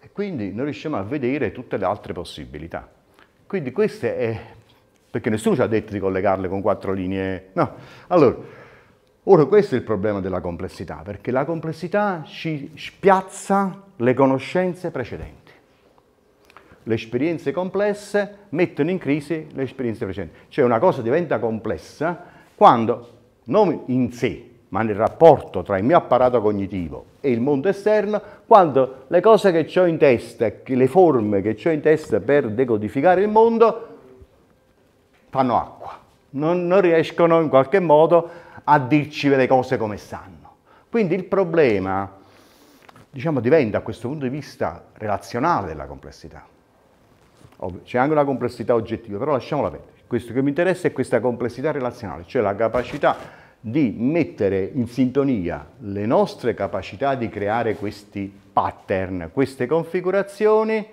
e quindi non riusciamo a vedere tutte le altre possibilità. Quindi queste è... perché nessuno ci ha detto di collegarle con quattro linee... No. Allora, ora questo è il problema della complessità, perché la complessità ci spiazza le conoscenze precedenti le esperienze complesse mettono in crisi le esperienze precedenti. Cioè una cosa diventa complessa quando, non in sé, ma nel rapporto tra il mio apparato cognitivo e il mondo esterno, quando le cose che ho in testa, le forme che ho in testa per decodificare il mondo, fanno acqua. Non, non riescono in qualche modo a dirci le cose come stanno. Quindi il problema, diciamo, diventa a questo punto di vista relazionale della complessità. C'è anche una complessità oggettiva, però lasciamola perdere. Questo che mi interessa è questa complessità relazionale, cioè la capacità di mettere in sintonia le nostre capacità di creare questi pattern, queste configurazioni,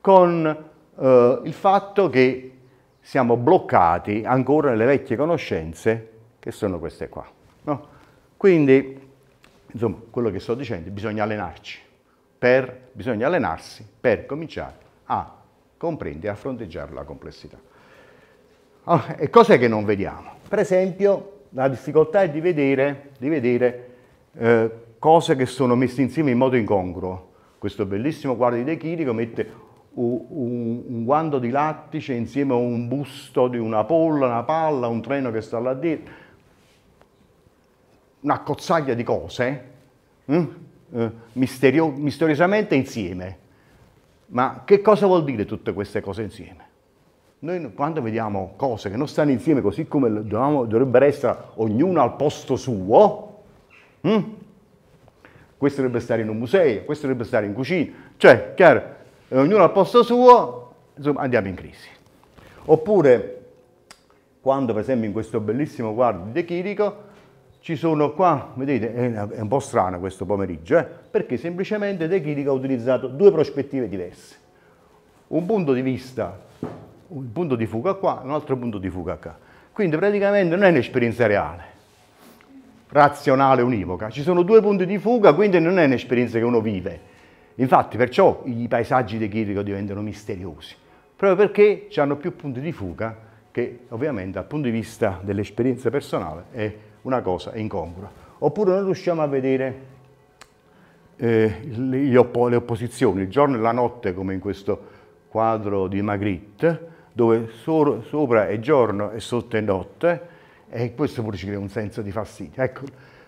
con eh, il fatto che siamo bloccati ancora nelle vecchie conoscenze, che sono queste qua. No? Quindi, insomma, quello che sto dicendo, bisogna allenarci, per, bisogna allenarsi per cominciare a comprendere, a fronteggiare la complessità. Ah, e cos'è che non vediamo? Per esempio, la difficoltà è di vedere, di vedere eh, cose che sono messe insieme in modo incongruo. Questo bellissimo quadro di De Chirico mette un, un, guanto di lattice insieme a un busto di una polla, una palla, un treno che sta là dietro, una cozzaglia di cose, hm? eh, misterio, misteriosamente insieme. Ma che cosa vuol dire tutte queste cose insieme? Noi quando vediamo cose che non stanno insieme così come dovevamo, dovrebbero essere ognuno al posto suo, hm? questo dovrebbe stare in un museo, questo dovrebbe stare in cucina, cioè, chiaro, ognuno al posto suo, insomma, andiamo in crisi. Oppure, quando per esempio in questo bellissimo quadro di De Chirico, ci sono qua, vedete, è un po' strano questo pomeriggio, eh? perché semplicemente De Chirico ha utilizzato due prospettive diverse. Un punto di vista, un punto di fuga qua, un altro punto di fuga qua. Quindi praticamente non è un'esperienza reale, razionale, univoca. Ci sono due punti di fuga, quindi non è un'esperienza che uno vive. Infatti perciò i paesaggi di Chirico diventano misteriosi, proprio perché hanno più punti di fuga che ovviamente dal punto di vista dell'esperienza personale è una cosa incongrua. Oppure non riusciamo a vedere eh, oppo- le, opposizioni, il giorno e la notte, come in questo quadro di Magritte, dove so- sopra è giorno e sotto è notte, e questo pure ci crea un senso di fastidio. Ecco,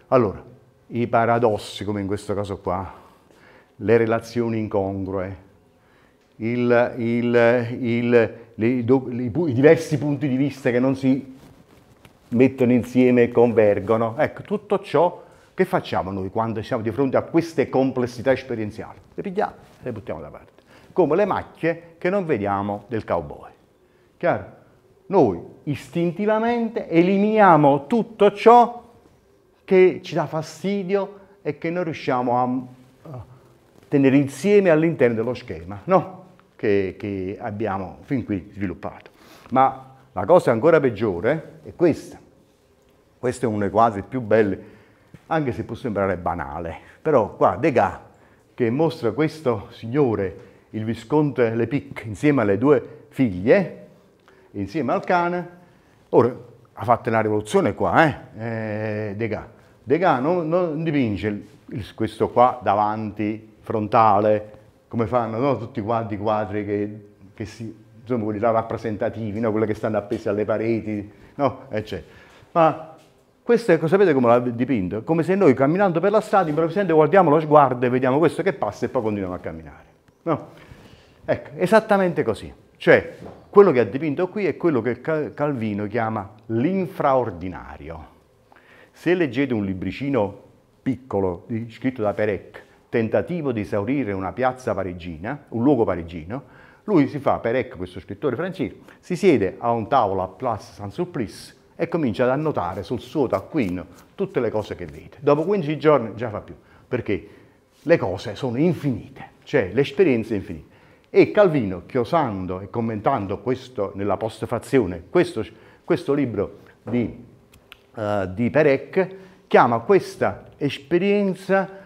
allora, i paradossi, come in questo caso qua, le relazioni incongrue, il, il, il, le, i diversi punti di vista che non si mettono insieme e convergono. Ecco, tutto ciò che facciamo noi quando siamo di fronte a queste complessità esperienziali? Le pigliamo e le buttiamo da parte, come le macchie che non vediamo del cowboy. Chiaro? Noi istintivamente eliminiamo tutto ciò che ci dà fastidio e che non riusciamo a tenere insieme all'interno dello schema no? che, che abbiamo fin qui sviluppato. Ma la cosa ancora peggiore è questa. Questo è uno dei quadri più belli, anche se può sembrare banale. Però qua Degas, che mostra questo signore, il Visconte Lepic, insieme alle due figlie, insieme al cane, ora ha fatto una rivoluzione qua, eh? eh Degas. Degas non, non dipinge questo qua davanti, frontale, come fanno no? tutti quanti i quadri che, che si insomma quelli rappresentativi, no? quelli che stanno appesi alle pareti, no? eccetera. Ma questo, è, sapete come l'ha dipinto? Come se noi camminando per la strada improvvisamente guardiamo lo sguardo e vediamo questo che passa e poi continuiamo a camminare. No? Ecco, esattamente così. Cioè, quello che ha dipinto qui è quello che Calvino chiama l'infraordinario. Se leggete un libricino piccolo scritto da Perec, Tentativo di esaurire una piazza parigina, un luogo parigino, lui si fa, Perec, questo scrittore francese, si siede a un tavolo a Place Saint-Sulpice e comincia ad annotare sul suo taccuino tutte le cose che vede. Dopo 15 giorni già fa più, perché le cose sono infinite, cioè l'esperienza è infinita. E Calvino, chiosando e commentando questo nella postfazione, questo, questo libro di, uh, di Perec, chiama questa esperienza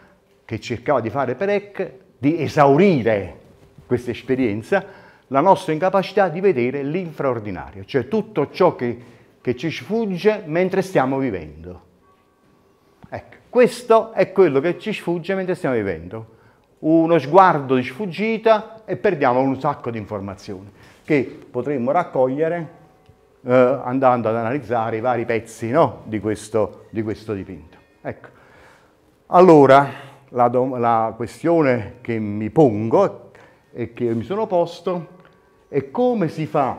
che cercava di fare Perec, di esaurire questa esperienza, la nostra incapacità di vedere l'infraordinario, cioè tutto ciò che, che ci sfugge mentre stiamo vivendo. Ecco, questo è quello che ci sfugge mentre stiamo vivendo uno sguardo di sfuggita e perdiamo un sacco di informazioni che potremmo raccogliere eh, andando ad analizzare i vari pezzi no, di, questo, di, questo, dipinto. Ecco. Allora, la, la questione che mi pongo e che mi sono posto è come si fa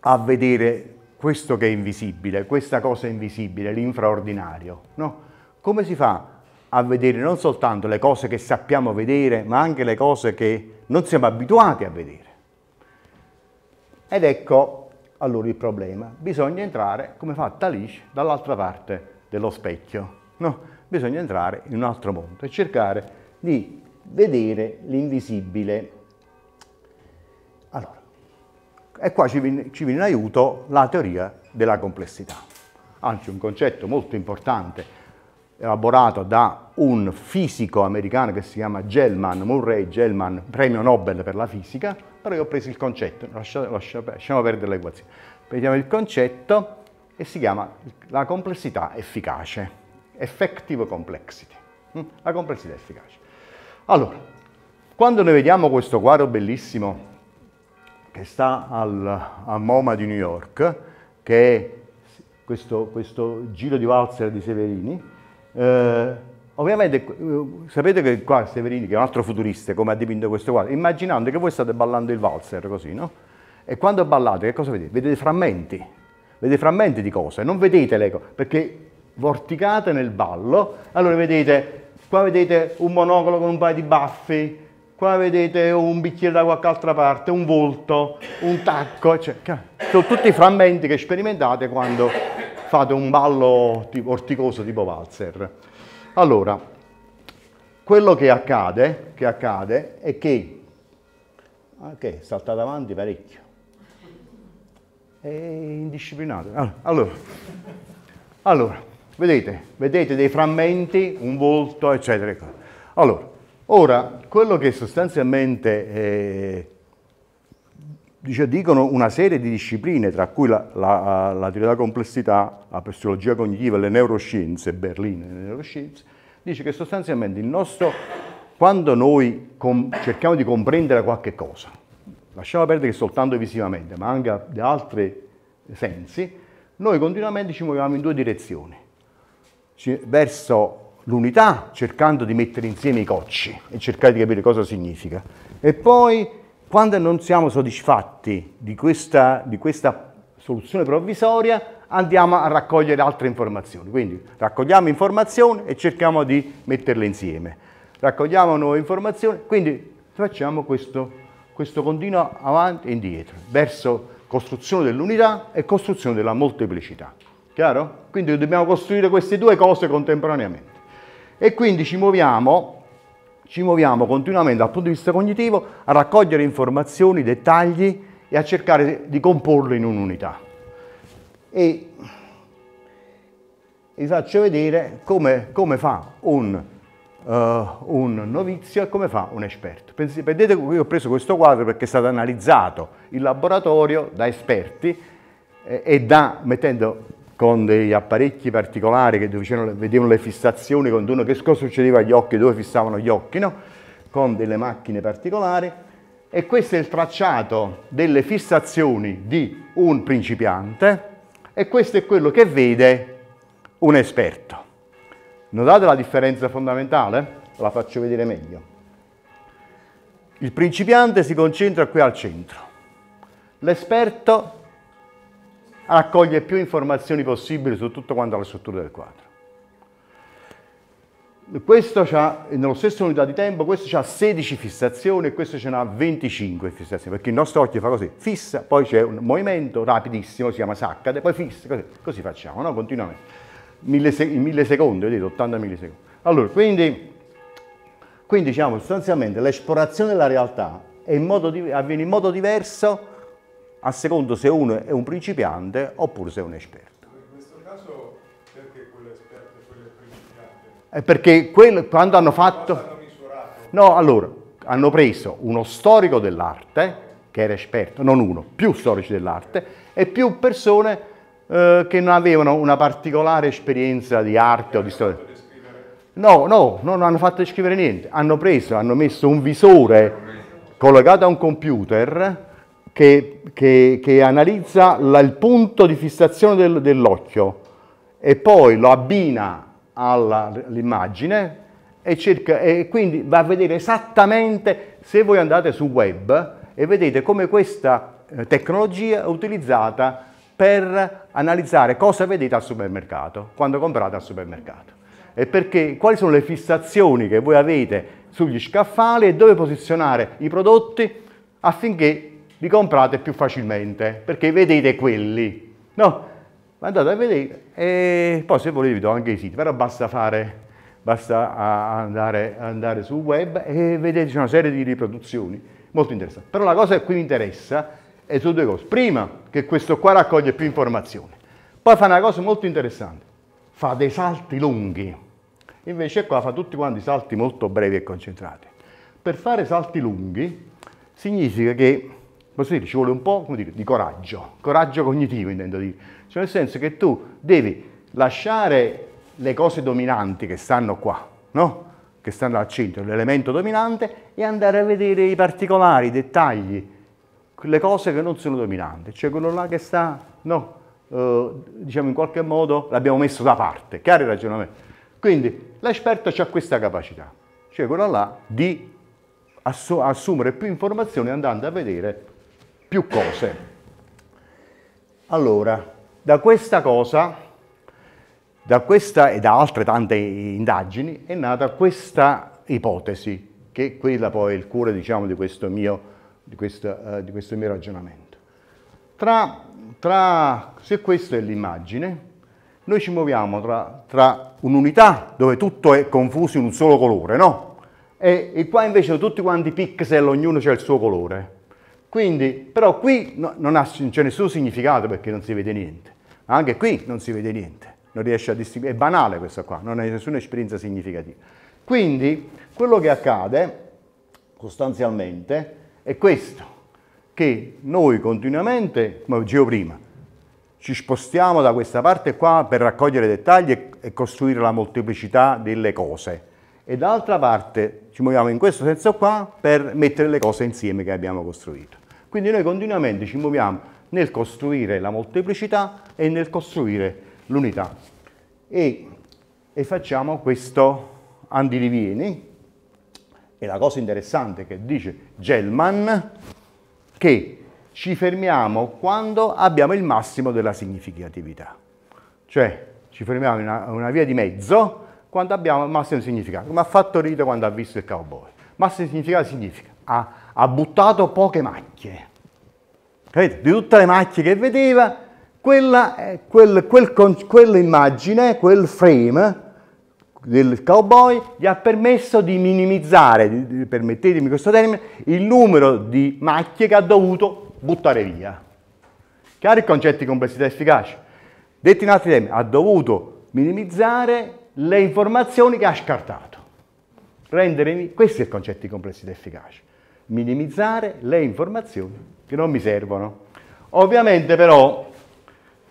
a vedere questo che è invisibile, questa cosa invisibile, l'infraordinario. No? Come si fa a vedere non soltanto le cose che sappiamo vedere, ma anche le cose che non siamo abituati a vedere. Ed ecco allora il problema. Bisogna entrare, come fa Talish, dall'altra parte dello specchio. No? Bisogna entrare in un altro mondo e cercare di vedere l'invisibile. Allora, e qua ci viene, ci viene in aiuto la teoria della complessità, anzi un concetto molto importante elaborato da un fisico americano che si chiama Gell-Mann, Murray Gell-Mann, premio Nobel per la fisica, però io ho preso il concetto, lasciamo, lasciamo perdere l'equazione, prendiamo il concetto e si chiama la complessità efficace, effective complexity, hm? la complessità efficace. Allora, quando noi vediamo questo quadro bellissimo che sta al, al MoMA di New York, che è questo, questo giro di valzer di Severini, eh, ovviamente eh, sapete che qua Severini, che è un altro futurista, come ha dipinto questo quadro, immaginando che voi state ballando il valzer così, no? E quando ballate che cosa vedete? Vedete frammenti, vedete frammenti di cose, non vedete le cose, perché vorticate nel ballo, allora vedete, qua vedete un monocolo con un paio di baffi, qua vedete un bicchiere da qualche altra parte, un volto, un tacco, cioè, sono tutti frammenti che sperimentate quando fate un ballo tipo, orticoso tipo valzer. Allora, quello che accade, che accade è che, ok, è saltato avanti parecchio, è indisciplinato. Ah, allora, allora vedete, vedete dei frammenti, un volto, eccetera. Allora, ora, quello che sostanzialmente... Eh, dice, dicono una serie di discipline, tra cui la, la, la teoria della complessità, la psicologia cognitiva e le neuroscienze, Berlino, le neuroscienze, dice che sostanzialmente il nostro, quando noi cerchiamo di comprendere qualche cosa, lasciamo perdere che soltanto visivamente, ma anche da altri sensi, noi continuamente ci muoviamo in due direzioni, verso l'unità, cercando di mettere insieme i cocci e cercare di capire cosa significa, e poi quando non siamo soddisfatti di questa, di questa soluzione provvisoria, andiamo a raccogliere altre informazioni. Quindi raccogliamo informazioni e cerchiamo di metterle insieme. Raccogliamo nuove informazioni, quindi facciamo questo, questo continuo avanti e indietro, verso costruzione dell'unità e costruzione della molteplicità. Chiaro? Quindi dobbiamo costruire queste due cose contemporaneamente. E quindi ci muoviamo ci muoviamo continuamente dal punto di vista cognitivo a raccogliere informazioni, dettagli e a cercare di comporle in un'unità. E vi faccio vedere come, come fa un, uh, un, novizio e come fa un esperto. Vedete che io ho preso questo quadro perché è stato analizzato in laboratorio da esperti eh, e da, mettendo con degli apparecchi particolari che vedevano le fissazioni, con uno, che cosa succedeva agli occhi, dove fissavano gli occhi, no? con delle macchine particolari. E questo è il tracciato delle fissazioni di un principiante e questo è quello che vede un esperto. Notate la differenza fondamentale? La faccio vedere meglio. Il principiante si concentra qui al centro, l'esperto raccoglie più informazioni possibili su tutto quanto la struttura del quadro. questo ha, nello stesso unità di tempo, questo ha 16 fissazioni e questo ce n'ha 25 fissazioni, perché il nostro occhio fa così, fissa, poi c'è un movimento rapidissimo, si chiama saccade, poi fissa, così, così facciamo, no? Continuamente. In millisecondi, vedete, 80 millisecondi. Allora, quindi, quindi diciamo, sostanzialmente l'esplorazione della realtà in modo, avviene in modo diverso a secondo se uno è un principiante oppure se è un esperto. È perché quel, quando hanno fatto... No, allora, hanno preso uno storico dell'arte, che era esperto, non uno, più storici dell'arte, e più persone eh, che non avevano una particolare esperienza di arte o di storia. No, no, non hanno fatto scrivere niente. Hanno preso, hanno messo un visore collegato a un computer che, che, che analizza la, il punto di fissazione del, dell'occhio e poi lo abbina all'immagine e, cerca, e quindi va a vedere esattamente se voi andate sul web e vedete come questa eh, tecnologia è utilizzata per analizzare cosa vedete al supermercato, quando comprate al supermercato. E perché, quali sono le fissazioni che voi avete sugli scaffali e dove posizionare i prodotti affinché li comprate più facilmente, perché vedete quelli. No? andate a vedere e poi se volete vi do anche i siti, però basta fare, basta andare, andare sul web e vedete una serie di riproduzioni molto interessanti. Però la cosa che qui mi interessa è su due cose. Prima, che questo qua raccoglie più informazioni. Poi fa una cosa molto interessante, fa dei salti lunghi. Invece qua fa tutti quanti salti molto brevi e concentrati. Per fare salti lunghi significa che, posso dire, ci vuole un po' dire, di coraggio, coraggio cognitivo intendo dire. Cioè nel senso che tu devi lasciare le cose dominanti che stanno qua, no? che stanno al centro, l'elemento dominante, e andare a vedere i particolari, i dettagli, le cose che non sono dominanti, cioè quello là che sta, no, eh, diciamo in qualche modo l'abbiamo messo da parte, chiaro il ragionamento. Quindi l'esperto ha questa capacità, cioè quello là di assumere più informazioni andando a vedere più cose. Allora, da questa cosa, da questa e da altre tante indagini, è nata questa ipotesi, che è quella poi il cuore diciamo, di, questo mio, di, questo, uh, di questo mio ragionamento. Tra, tra, se questa è l'immagine, noi ci muoviamo tra, tra, un'unità dove tutto è confuso in un solo colore, no? E, e qua invece tutti quanti i pixel, ognuno c'è il suo colore. Quindi, però qui no, non, ha, non c'è nessun significato perché non si vede niente. Anche qui non si vede niente, non riesce a distinguere, è banale questo qua, non hai nessuna esperienza significativa. Quindi quello che accade sostanzialmente è questo, che noi continuamente, come dicevo prima, ci spostiamo da questa parte qua per raccogliere dettagli e costruire la molteplicità delle cose e dall'altra parte ci muoviamo in questo senso qua per mettere le cose insieme che abbiamo costruito. Quindi noi continuamente ci muoviamo nel costruire la molteplicità e nel costruire l'unità. E, e facciamo questo andirivieni. E la cosa interessante che dice Gellman, che ci fermiamo quando abbiamo il massimo della significatività. Cioè ci fermiamo in una, una via di mezzo quando abbiamo il massimo significato, come ha fatto Rito quando ha visto il cowboy. Massimo significato significa ha, ha buttato poche macchie capite? di tutte le macchie che vedeva, quella, quel, quel, quell'immagine, quel frame del cowboy gli ha permesso di minimizzare, permettetemi questo termine, il numero di macchie che ha dovuto buttare via. Chiaro il concetto di complessità efficace? Detto in altri termini, ha dovuto minimizzare le informazioni che ha scartato. Rendere, questo è il concetto di complessità efficace. Minimizzare le informazioni che non mi servono. Ovviamente però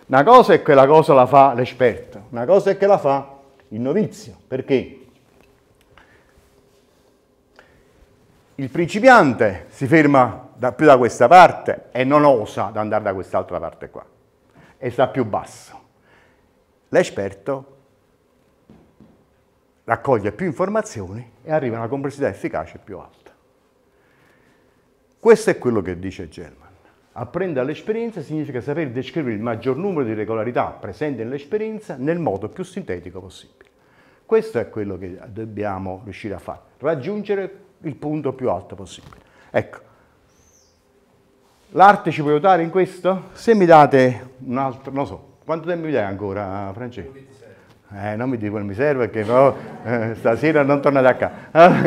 una cosa è che la cosa la fa l'esperto, una cosa è che la fa il novizio, perché il principiante si ferma da, più da questa parte e non osa ad andare da quest'altra parte qua e sta più basso. L'esperto raccoglie più informazioni e arriva a una complessità efficace più alta. Questo è quello che dice Gelman. Apprendere all'esperienza significa saper descrivere il maggior numero di regolarità presenti nell'esperienza nel modo più sintetico possibile. Questo è quello che dobbiamo riuscire a fare, raggiungere il punto più alto possibile. Ecco, l'arte ci può aiutare in questo? Se mi date un altro, non so, quanto tempo mi dai ancora, Francesco? Eh, non mi dico che mi serve no, eh, stasera non tornate a casa.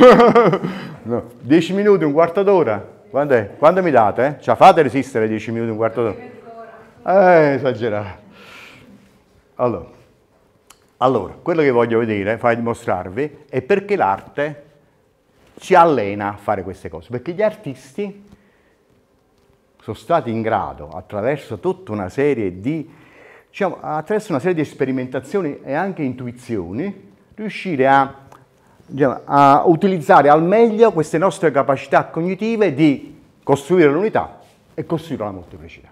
[LAUGHS] no, dieci minuti, un quarto d'ora. Quando? Quando mi date? Eh? Cioè, fate resistere dieci minuti, un quarto d'ora. Eh, esagerato. Allora, allora, quello che voglio vedere, fare dimostrarvi, è perché l'arte ci allena a fare queste cose. Perché gli artisti sono stati in grado, attraverso tutta una serie di, diciamo, attraverso una serie di sperimentazioni e anche intuizioni, riuscire a, diciamo, a utilizzare al meglio queste nostre capacità cognitive di costruire l'unità e costruire la molteplicità.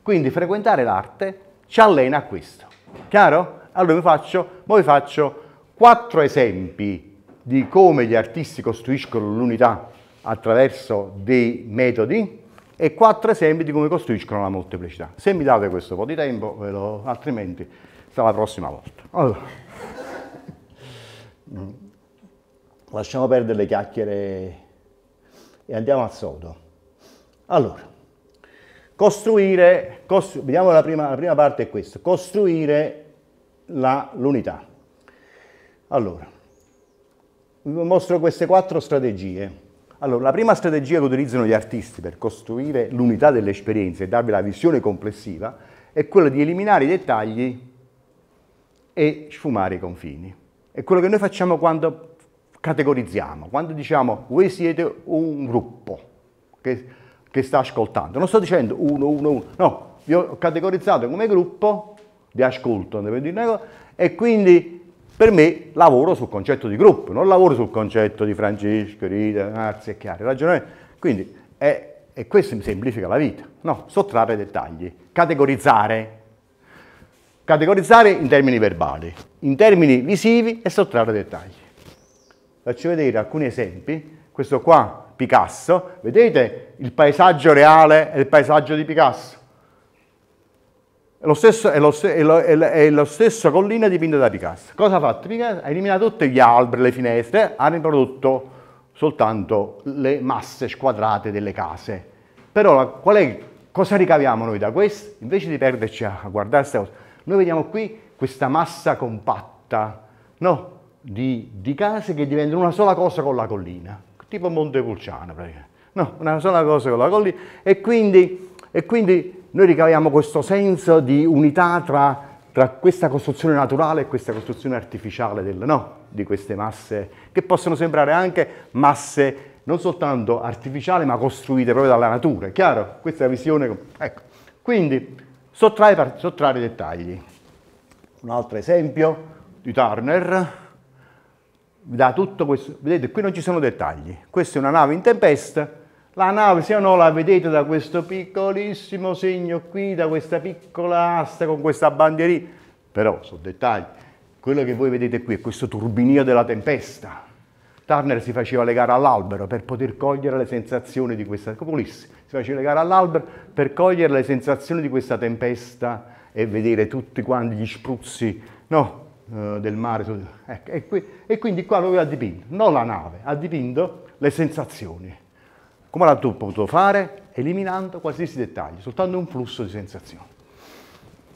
Quindi frequentare l'arte ci allena a questo. Chiaro? Allora vi faccio, vi faccio quattro esempi di come gli artisti costruiscono l'unità attraverso dei metodi e quattro esempi di come costruiscono la molteplicità. Se mi date questo po' di tempo, lo, altrimenti sarà la prossima volta. Allora. Lasciamo perdere le chiacchiere e andiamo al sodo. Allora, costruire, costru- vediamo la prima, la prima parte è questa, costruire l'unità. Allora, vi mostro queste quattro strategie. Allora, la prima strategia che utilizzano gli artisti per costruire l'unità delle esperienze e darvi la visione complessiva è quella di eliminare i dettagli e sfumare i confini. È quello che noi facciamo quando categorizziamo, quando diciamo voi siete un gruppo che, che sta ascoltando. Non sto dicendo uno, uno, uno, no, vi ho categorizzato come gruppo di ascolto e quindi per me lavoro sul concetto di gruppo, non lavoro sul concetto di Francesco, Rita, Marzi e Chiari. Ragione... Quindi, è, e questo mi semplifica la vita, no? Sottrarre dettagli, categorizzare. Categorizzare in termini verbali, in termini visivi e sottrarre dettagli. Faccio vedere alcuni esempi. Questo qua, Picasso, vedete il paesaggio reale e il paesaggio di Picasso? È lo stesso, è lo, è lo, è lo stesso collina dipinta da Picasso. Cosa ha fatto Picasso? Ha eliminato tutti gli alberi, le finestre, ha riprodotto soltanto le masse squadrate delle case. Però è, cosa ricaviamo noi da questo? Invece di perderci a guardare queste cose, noi vediamo qui questa massa compatta no? di, di, case che diventano una sola cosa con la collina, tipo Montepulciano praticamente. No, una sola cosa con la collina. E quindi, e quindi noi ricaviamo questo senso di unità tra, tra, questa costruzione naturale e questa costruzione artificiale del, no, di queste masse, che possono sembrare anche masse non soltanto artificiali, ma costruite proprio dalla natura. È chiaro? Questa è la visione. Ecco. Quindi, sottrarre, sottrarre i dettagli. Un altro esempio di Turner dà tutto questo. Vedete, qui non ci sono dettagli. Questa è una nave in tempesta la nave, se no la vedete da questo piccolissimo segno qui, da questa piccola asta con questa bandierina, però sono dettagli. Quello che voi vedete qui è questo turbinio della tempesta. Turner si faceva legare all'albero per poter cogliere le sensazioni di questa, Copulissi, si faceva legare all'albero per cogliere le sensazioni di questa tempesta e vedere tutti quanti gli spruzzi no, uh, del mare. Ecco, e, qui, e quindi qua lui ha dipinto, non la nave, ha dipinto le sensazioni. Come l'ha potuto fare? Eliminando qualsiasi dettaglio, soltanto un flusso di sensazioni.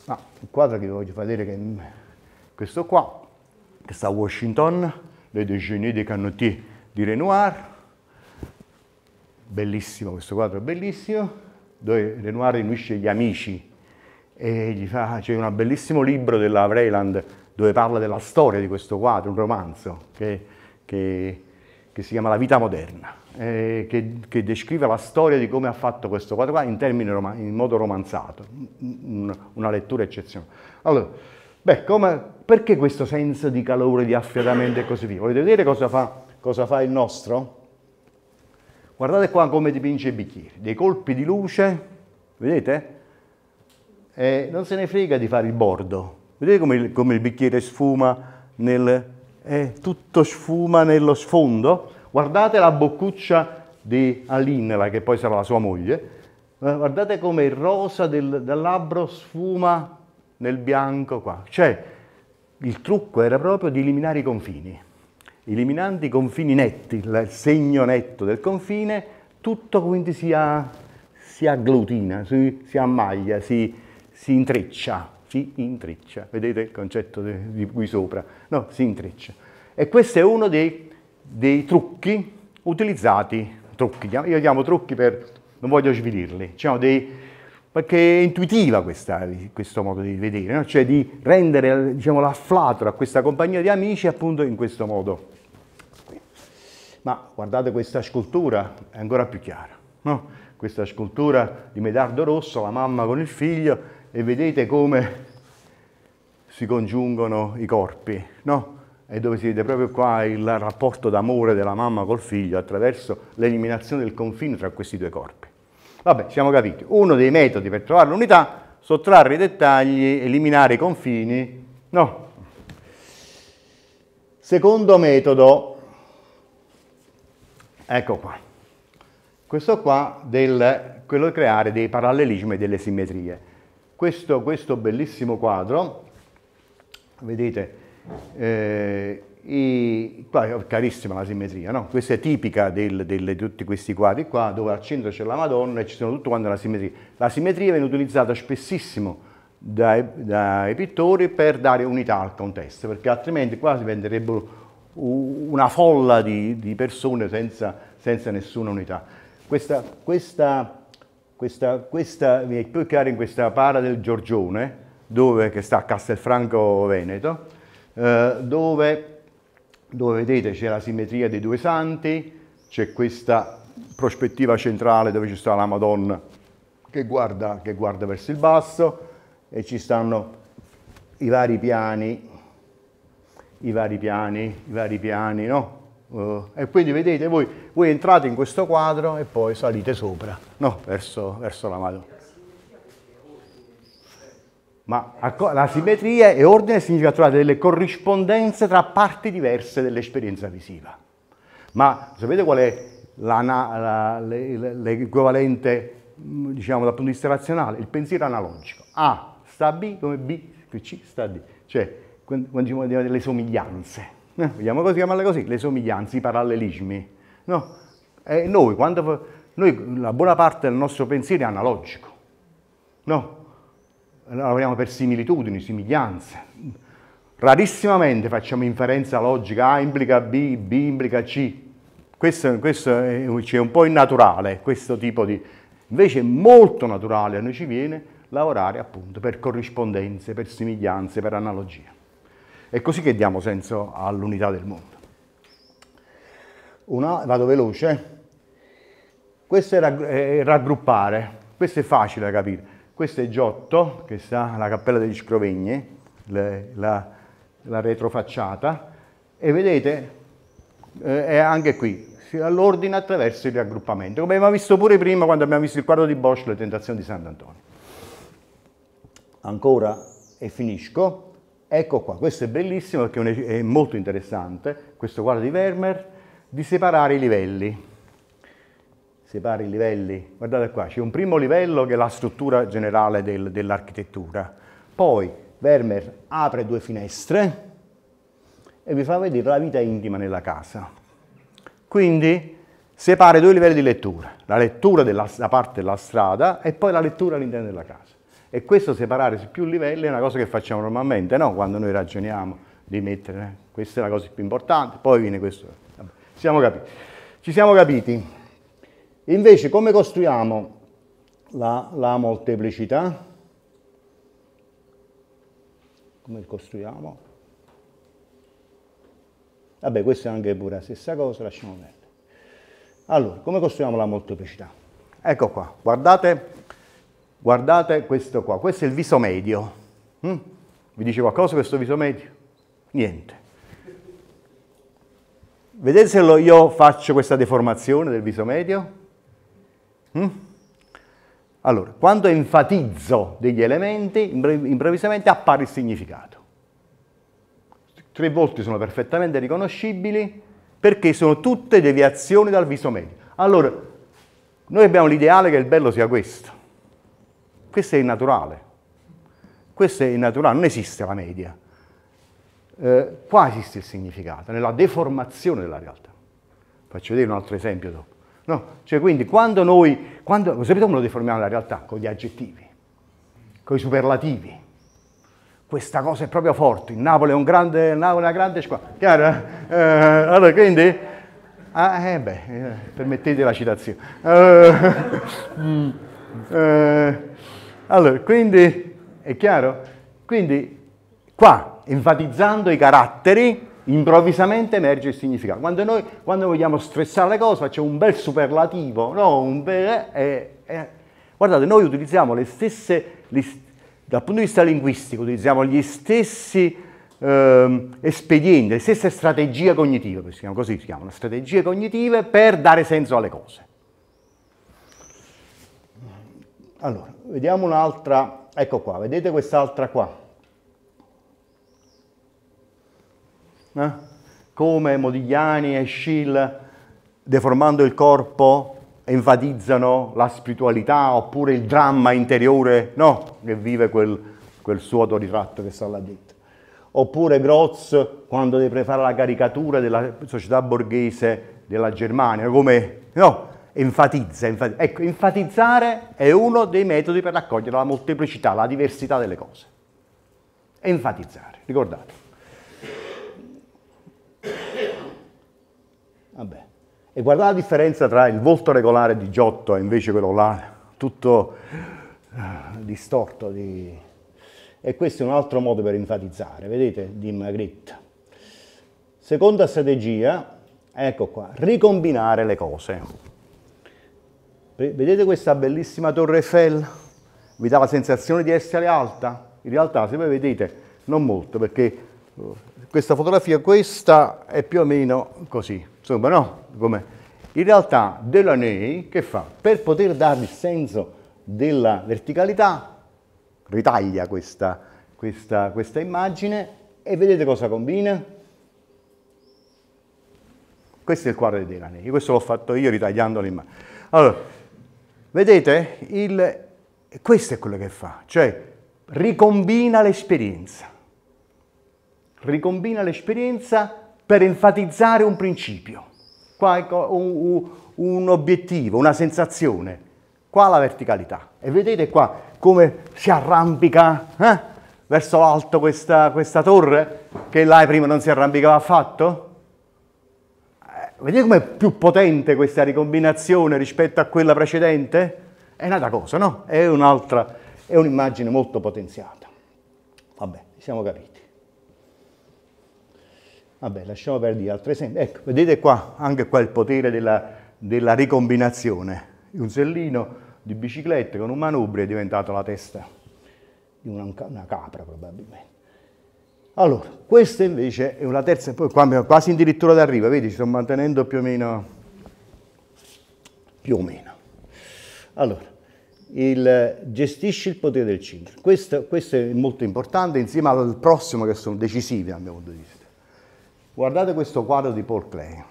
Ah, il quadro che vi voglio far vedere è questo qua, che sta a Washington, Le Déjeuner des Canotiers di Renoir. Bellissimo, questo quadro bellissimo, dove Renoir riunisce gli amici e gli fa, c'è un bellissimo libro della Vreeland dove parla della storia di questo quadro, un romanzo che, che, che si chiama La vita moderna eh, che, che, descrive la storia di come ha fatto questo quadro qua in, in modo romanzato, una lettura eccezionale. Allora, beh, come, perché questo senso di calore, di affiatamento e così via? Volete vedere cosa fa, cosa fa il nostro? Guardate qua come dipinge i bicchieri, dei colpi di luce, vedete? E non se ne frega di fare il bordo. Vedete come il, come il bicchiere sfuma nel... Eh, tutto sfuma nello sfondo? Guardate la boccuccia di Aline, che poi sarà la sua moglie, eh, guardate come il rosa del, del labbro sfuma nel bianco qua. Cioè, il trucco era proprio di eliminare i confini. Eliminando i confini netti, il segno netto del confine, tutto quindi si agglutina, si, si ammaglia, si, si intreccia, si intreccia. Vedete il concetto di, qui sopra? No, si intreccia. E questo è uno dei, dei trucchi utilizzati, trucchi, io chiamo trucchi per, non voglio svilirli, diciamo dei, perché è intuitiva questa, questo modo di vedere, no? cioè di rendere diciamo, l'afflato a questa compagnia di amici appunto in questo modo. Ma guardate questa scultura, è ancora più chiara, no? questa scultura di Medardo Rosso, la mamma con il figlio, e vedete come si congiungono i corpi, no? E dove si vede proprio qua il rapporto d'amore della mamma col figlio attraverso l'eliminazione del confine tra questi due corpi. Vabbè, siamo capiti. Uno dei metodi per trovare l'unità, sottrarre i dettagli, eliminare i confini. No. Secondo metodo, ecco qua. Questo qua, del, quello di creare dei parallelismi e delle simmetrie. Questo, questo bellissimo quadro, vedete, eh, i, qua carissima la simmetria, no? Questa è tipica di tutti questi quadri qua, dove al centro c'è la Madonna e ci sono tutto quanto la simmetria. La simmetria viene utilizzata spessissimo dai, dai pittori per dare unità al contesto, perché altrimenti qua si venderebbero una folla di, di persone senza, senza, nessuna unità. Questa, questa, questa, questa mi è più chiaro in questa para del Giorgione, dove, che sta a Castelfranco Veneto, eh, dove dove vedete c'è la simmetria dei due santi, c'è questa prospettiva centrale dove ci sta la Madonna che guarda, che guarda verso il basso e ci stanno i vari piani, i vari piani, i vari piani, no? Uh, e quindi vedete, voi, voi, entrate in questo quadro e poi salite sopra, no? verso, verso la Madonna. Ma la simmetria e ordine significa trovare delle corrispondenze tra parti diverse dell'esperienza visiva. Ma sapete qual è l'equivalente, diciamo, dal punto di vista razionale? Il pensiero analogico. A sta B come B, C sta D. Cioè, quando diciamo delle somiglianze. Eh, vediamo così, chiamarle così, le somiglianze, i parallelismi. No? E noi, quando, noi, la buona parte del nostro pensiero è analogico. No? lavoriamo per similitudini, somiglianze. Rarissimamente facciamo inferenza logica, A implica B, B implica C. Questo, questo è, è un po' innaturale, questo tipo di... Invece è molto naturale, a noi ci viene lavorare appunto per corrispondenze, per somiglianze, per analogie. È così che diamo senso all'unità del mondo. Una, vado veloce. Questo è raggruppare, questo è facile da capire. Questo è Giotto, che sta alla Cappella degli Scrovegni, le, la, la, retrofacciata, e vedete, eh, è anche qui, si all'ordine attraverso il raggruppamento, come abbiamo visto pure prima quando abbiamo visto il quadro di Bosch, le tentazioni di Sant'Antonio. Ancora, e finisco, ecco qua, questo è bellissimo perché è molto interessante, questo quadro di Vermeer, di separare i livelli separa i livelli, guardate qua, c'è un primo livello che è la struttura generale del, dell'architettura, poi Vermeer apre due finestre e vi fa vedere la vita intima nella casa. Quindi separa due livelli di lettura, la lettura della parte della strada e poi la lettura all'interno della casa. E questo separare su più livelli è una cosa che facciamo normalmente, no? Quando noi ragioniamo di mettere, eh? questa è la cosa più importante, poi viene questo. Vabbè, siamo capiti. Ci siamo capiti. Invece come costruiamo la, la molteplicità? Come costruiamo? Vabbè, questa è anche pure la stessa cosa, lasciamo perdere. Allora, come costruiamo la molteplicità? Ecco qua, guardate, guardate questo qua, questo è il viso medio. Mm? Vi dice qualcosa questo viso medio? Niente. Vedete se io faccio questa deformazione del viso medio? Mm? Allora, quando enfatizzo degli elementi, improvvisamente appare il significato. Tre volti sono perfettamente riconoscibili perché sono tutte deviazioni dal viso medio. Allora, noi abbiamo l'ideale che il bello sia questo. Questo è innaturale. Questo è innaturale, non esiste la media. Eh, qua esiste il significato, nella deformazione della realtà. Faccio vedere un altro esempio dopo. No? Cioè, quindi quando noi, quando, sapete come lo deformiamo la realtà? Con gli aggettivi, con i superlativi. Questa cosa è proprio forte. Il Napoli è un grande, una grande squadra. Chiaro? Eh, allora, quindi, ah, eh, beh, eh, permettete la citazione. Uh, uh, [LAUGHS] allora, quindi, è chiaro? Quindi, qua, enfatizzando i caratteri, improvvisamente emerge il significato. Quando noi quando vogliamo stressare le cose facciamo un bel superlativo, no? un bel, eh, eh. guardate, noi utilizziamo le stesse, le, dal punto di vista linguistico, utilizziamo gli stessi eh, espedienti, le stesse strategie cognitive, si chiamano così, si chiamano strategie cognitive per dare senso alle cose. Allora, vediamo un'altra, ecco qua, vedete quest'altra qua. eh? come Modigliani e Schill, deformando il corpo, enfatizzano la spiritualità oppure il dramma interiore no? che vive quel, quel suo autoritratto che sta là dentro. Oppure Groz quando deve fare la caricatura della società borghese della Germania, come no? Enfatizza, enfatizza. Ecco, enfatizzare è uno dei metodi per raccogliere la molteplicità, la diversità delle cose. Enfatizzare, ricordate. Vabbè. E guardate la differenza tra il volto regolare di Giotto e invece quello là, tutto uh, distorto. Di... E questo è un altro modo per enfatizzare, vedete, di Magritte. Seconda strategia, ecco qua, ricombinare le cose. Vedete questa bellissima torre Eiffel? Vi dà la sensazione di essere alta? In realtà, se voi vedete, non molto, perché questa fotografia, questa è più o meno così, insomma no, come in realtà Delaney che fa? Per poter dare il senso della verticalità ritaglia questa, questa, questa immagine e vedete cosa combina? Questo è il quadro di Delaney, questo l'ho fatto io ritagliando l'immagine. Allora, vedete? Il, questo è quello che fa, cioè ricombina l'esperienza ricombina l'esperienza per enfatizzare un principio, un, un obiettivo, una sensazione. Qua la verticalità. E vedete qua come si arrampica eh, verso l'alto questa, questa, torre, che là prima non si arrampicava affatto? Vedete com'è più potente questa ricombinazione rispetto a quella precedente? È un'altra cosa, no? È un'altra, è un'immagine molto potenziata. Vabbè, siamo capiti. Vabbè, lasciamo perdere altri esempi. Ecco, vedete qua, anche qua il potere della, della ricombinazione. Un sellino di biciclette con un manubrio è diventato la testa di una, una capra probabilmente. Allora, questa invece è una terza, poi qua quasi addirittura d'arrivo, vedi, ci sto mantenendo più o meno, più o meno. Allora, il, gestisci il potere del centro. Questo, questo, è molto importante insieme al prossimo che sono decisivi dal mio punto di vista. Guardate questo quadro di Paul Klee.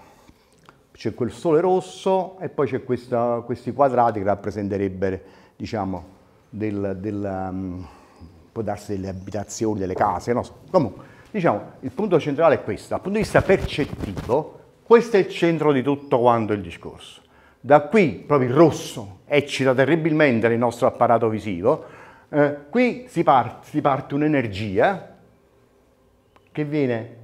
C'è quel sole rosso e poi c'è questi quadrati che rappresenterebbero, diciamo, del, del, um, può darsi delle abitazioni, delle case, non so. Comunque, diciamo, il punto centrale è questo. Dal punto di vista percettivo, questo è il centro di tutto quanto il discorso. Da qui, proprio il rosso, eccita terribilmente il nostro apparato visivo, eh, qui si parte, si parte un'energia che viene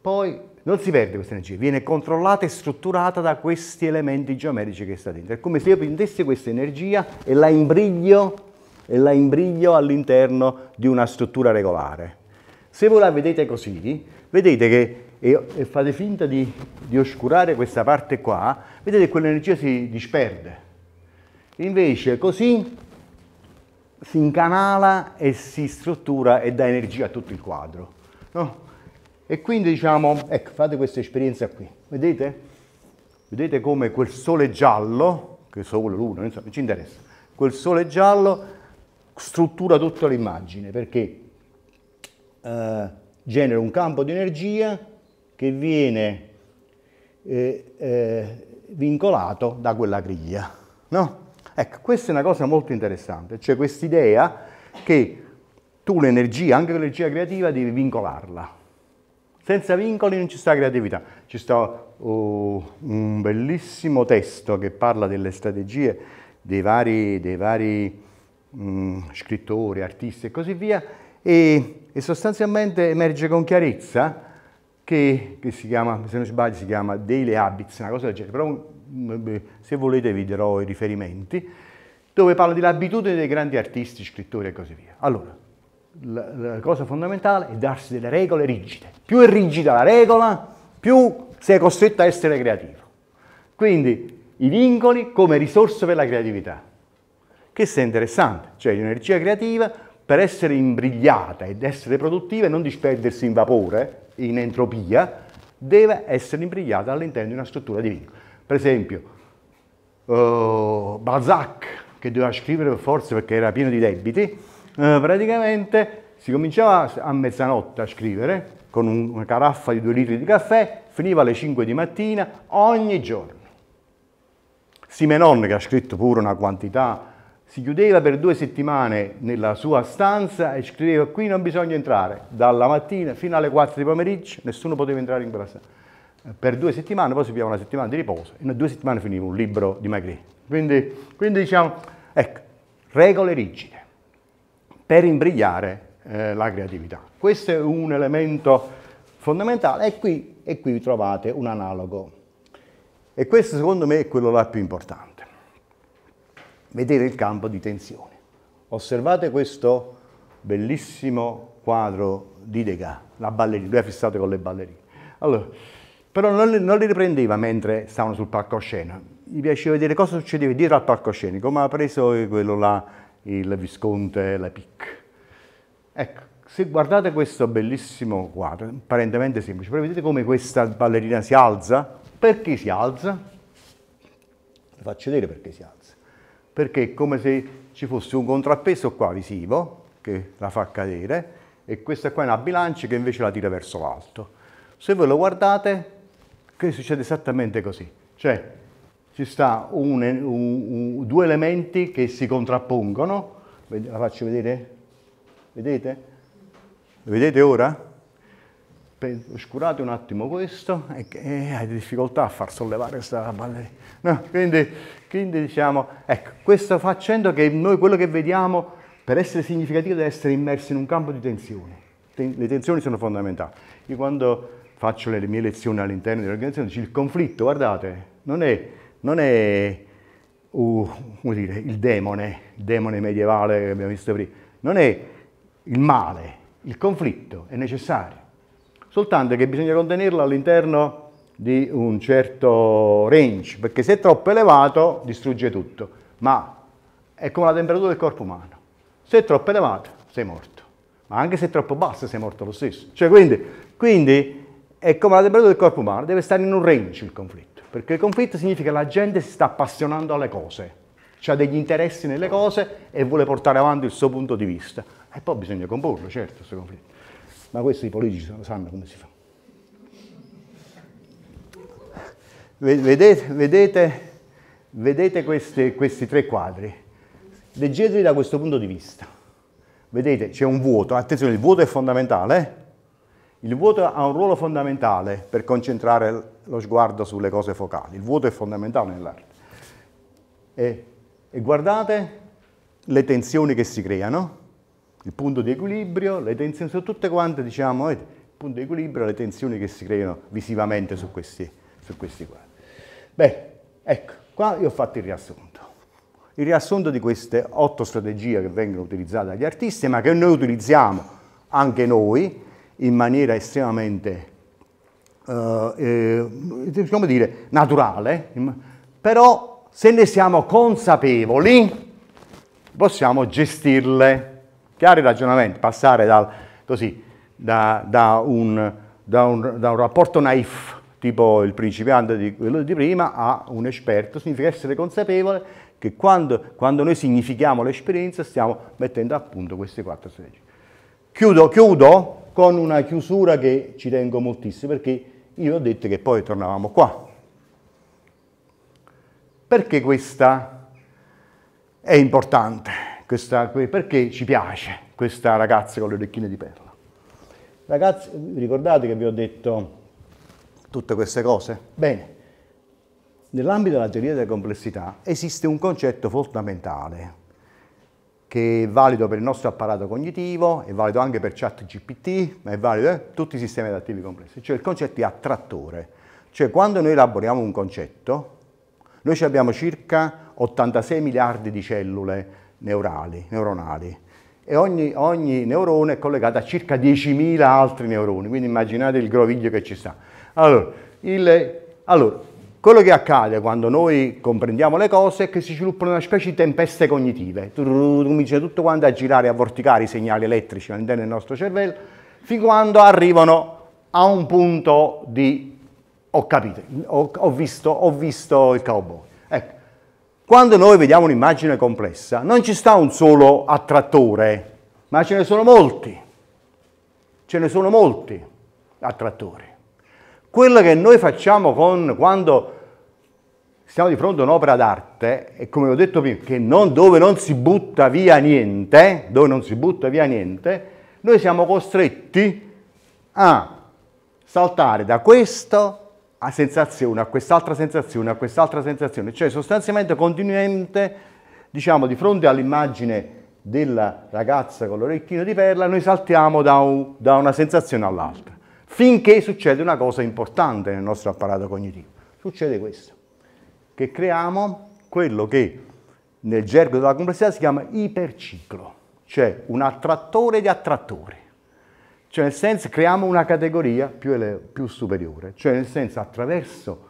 poi non si perde questa energia, viene controllata e strutturata da questi elementi geometrici che sta dentro. È come se io prendessi questa energia e la imbriglio, e la imbriglio all'interno di una struttura regolare. Se voi la vedete così, vedete che, e, fate finta di, di oscurare questa parte qua, vedete che quell'energia si disperde. Invece così si incanala e si struttura e dà energia a tutto il quadro. No? E quindi diciamo, ecco, fate questa esperienza qui, vedete? Vedete come quel sole giallo, che sole, luna, non ci interessa, quel sole giallo struttura tutta l'immagine perché eh, genera un campo di energia che viene eh, eh, vincolato da quella griglia, no? Ecco, questa è una cosa molto interessante, cioè quest'idea che tu l'energia, anche l'energia creativa, devi vincolarla Senza vincoli non ci sta creatività. Ci sta uh, un bellissimo testo che parla delle strategie dei vari, dei vari mh, scrittori, artisti e così via, e, e, sostanzialmente emerge con chiarezza che, che, si chiama, se non sbaglio, si chiama Daily Habits, una cosa del genere, però se volete vi darò i riferimenti, dove parla delle abitudini dei grandi artisti, scrittori e così via. Allora, la, la cosa fondamentale è darsi delle regole rigide. Più è rigida la regola, più sei costretto a essere creativo. Quindi i vincoli come risorsa per la creatività. Che sia interessante, cioè l'energia creativa per essere imbrigliata ed essere produttiva e non disperdersi in vapore, in entropia, deve essere imbrigliata all'interno di una struttura di vincoli. Per esempio, uh, Balzac, che doveva scrivere forse perché era pieno di debiti, uh, praticamente si cominciava a mezzanotte a scrivere con una caraffa di due litri di caffè, finiva alle 5 di mattina ogni giorno. Simenon, che ha scritto pure una quantità, si chiudeva per due settimane nella sua stanza e scriveva qui non bisogna entrare, dalla mattina fino alle 4 di pomeriggio nessuno poteva entrare in quella stanza. Per due settimane, poi si piava una settimana di riposo e in due settimane finiva un libro di Magritte. Quindi, quindi diciamo, ecco, regole rigide per imbrigliare eh, la creatività. Questo è un elemento fondamentale e qui, e qui trovate un analogo e questo secondo me è quello là più importante. Vedere il campo di tensione. Osservate questo bellissimo quadro di Degas, la ballerina, lui è fissato con le ballerine. Allora, però non, non li riprendeva mentre stavano sul palcoscenico, gli piaceva vedere cosa succedeva dietro al palcoscenico, come ha preso quello là, il Visconte, la Pic. Ecco, se guardate questo bellissimo quadro, apparentemente semplice, però vedete come questa ballerina si alza perché si alza? Vi faccio vedere perché si alza. Perché è come se ci fosse un contrappeso qua visivo che la fa cadere e questa qua è una bilancia che invece la tira verso l'alto. Se voi lo guardate, che succede esattamente così. Cioè, ci sta un, un, un, due elementi che si contrappongono. La faccio vedere? Vedete? Vedete ora? oscurate un attimo questo e, e hai difficoltà a far sollevare questa ballerina. No, quindi, quindi, diciamo, ecco, questo facendo che noi quello che vediamo per essere significativo deve essere immersi in un campo di tensione. le tensioni sono fondamentali. Io quando faccio le, le mie lezioni all'interno dell'organizzazione dico il conflitto, guardate, non è, non è uh, dire, il demone, il demone medievale che abbiamo visto prima, non è il male, il conflitto è necessario soltanto che bisogna contenerlo all'interno di un certo range, perché se è troppo elevato distrugge tutto, ma è come la temperatura del corpo umano. Se è troppo elevato sei morto, ma anche se è troppo basso sei morto lo stesso. Cioè, quindi, quindi è come la temperatura del corpo umano, deve stare in un range il conflitto, perché il conflitto significa che la gente si sta appassionando alle cose, ha degli interessi nelle cose e vuole portare avanti il suo punto di vista. E poi bisogna comporlo, certo, questo conflitto ma questo i politici sanno come si fa. Vedete, vedete, vedete questi, questi tre quadri, leggeteli da questo punto di vista. Vedete, c'è un vuoto, attenzione, il vuoto è fondamentale, eh? Il vuoto ha un ruolo fondamentale per concentrare lo sguardo sulle cose focali. Il vuoto è fondamentale nell'arte. E, e, guardate le tensioni che si creano il punto di equilibrio, le tensioni, sono tutte quante, diciamo, il punto di equilibrio, le tensioni che si creano visivamente su questi, su questi quadri. Beh, ecco, qua io ho fatto il riassunto. Il riassunto di queste otto strategie che vengono utilizzate dagli artisti, ma che noi utilizziamo anche noi in maniera estremamente, uh, eh, come dire, naturale, però se ne siamo consapevoli possiamo gestirle Chiari ragionamenti, passare dal, così, da, da, un, da, un, da un rapporto naif tipo il principiante di quello di prima a un esperto, significa essere consapevole che quando, quando noi significhiamo l'esperienza stiamo mettendo a punto queste quattro strategie. Chiudo, chiudo con una chiusura che ci tengo moltissimo perché io ho detto che poi tornavamo qua. Perché questa è importante? questa, perché ci piace questa ragazza con le orecchine di perla. Ragazzi, ricordate che vi ho detto tutte queste cose? Bene, nell'ambito della teoria della complessità esiste un concetto fondamentale che è valido per il nostro apparato cognitivo, è valido anche per chat GPT, ma è valido per tutti i sistemi adattivi complessi, cioè il concetto di attrattore. Cioè quando noi elaboriamo un concetto, noi abbiamo circa 86 miliardi di cellule neurali, neuronali e ogni, ogni neurone è collegato a circa 10.000 altri neuroni, quindi immaginate il groviglio che ci sta. Allora, il, allora, quello che accade quando noi comprendiamo le cose è che si sviluppano una specie di tempeste cognitive, comincia tutto quanto a girare, a vorticare i segnali elettrici all'interno del nostro cervello, fin quando arrivano a un punto di ho capito, ho, ho, visto, ho visto il cowboy. Ecco, quando noi vediamo un'immagine complessa, non ci sta un solo attrattore, ma ce ne sono molti. Ce ne sono molti attrattori. Quello che noi facciamo con, quando siamo di fronte a un'opera d'arte, e come ho detto prima, non, dove non si butta via niente, dove non si butta via niente, noi siamo costretti a saltare da questa a sensazione, a quest'altra sensazione, a quest'altra sensazione, cioè sostanzialmente continuamente, diciamo, di fronte all'immagine della ragazza con l'orecchino di perla, noi saltiamo da, un, da una sensazione all'altra finché succede una cosa importante nel nostro apparato cognitivo. Succede questo, che creiamo quello che nel gergo della complessità si chiama iperciclo, cioè un attrattore di attrattori. Cioè nel senso creiamo una categoria più, più superiore, cioè nel senso attraverso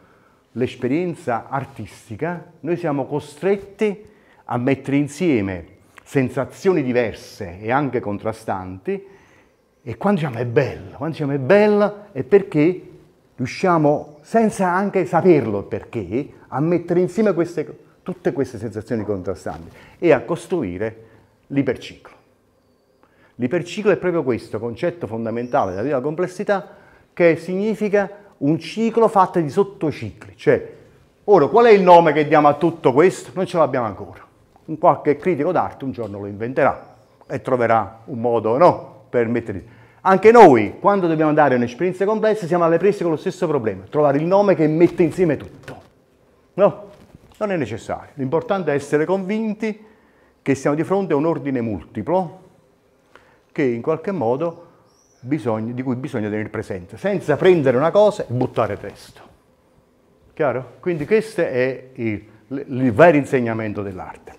l'esperienza artistica noi siamo costretti a mettere insieme sensazioni diverse e anche contrastanti e quando diciamo è bello, quando diciamo è bella è perché riusciamo, senza anche saperlo perché, a mettere insieme queste, tutte queste sensazioni contrastanti e a costruire l'iperciclo. L'iperciclo è proprio questo concetto fondamentale della della complessità che significa un ciclo fatto di sottocicli. Cioè, ora, qual è il nome che diamo a tutto questo? Non ce l'abbiamo ancora. Un qualche critico d'arte un giorno lo inventerà e troverà un modo, no? Per mettere... Anche noi, quando dobbiamo dare un'esperienza complessa, siamo alle prese con lo stesso problema, trovare il nome che mette insieme tutto. No, non è necessario. L'importante è essere convinti che siamo di fronte a un ordine multiplo che in qualche modo bisogna, di cui bisogna tenere presente, senza prendere una cosa e buttare il resto. Chiaro? Quindi questo è il, il vero insegnamento dell'arte.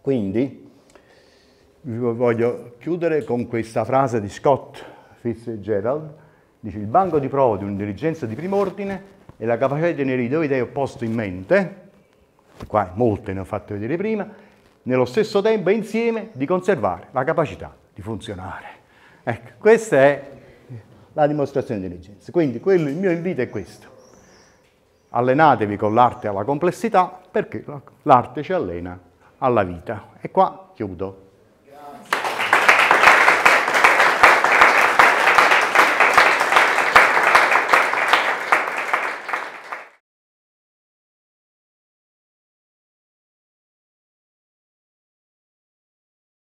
Quindi, voglio chiudere con questa frase di Scott Fitzgerald, dice il banco di prova di un'intelligenza di primo ordine è la capacità di tenere due idee opposte in mente, qua molte ne ho fatte vedere prima, nello stesso tempo e insieme di conservare la capacità di funzionare. Ecco, questa è la dimostrazione di intelligenza. Quindi quello, il mio invito è questo. Allenatevi con l'arte alla complessità perché l'arte ci allena alla vita. E qua chiudo.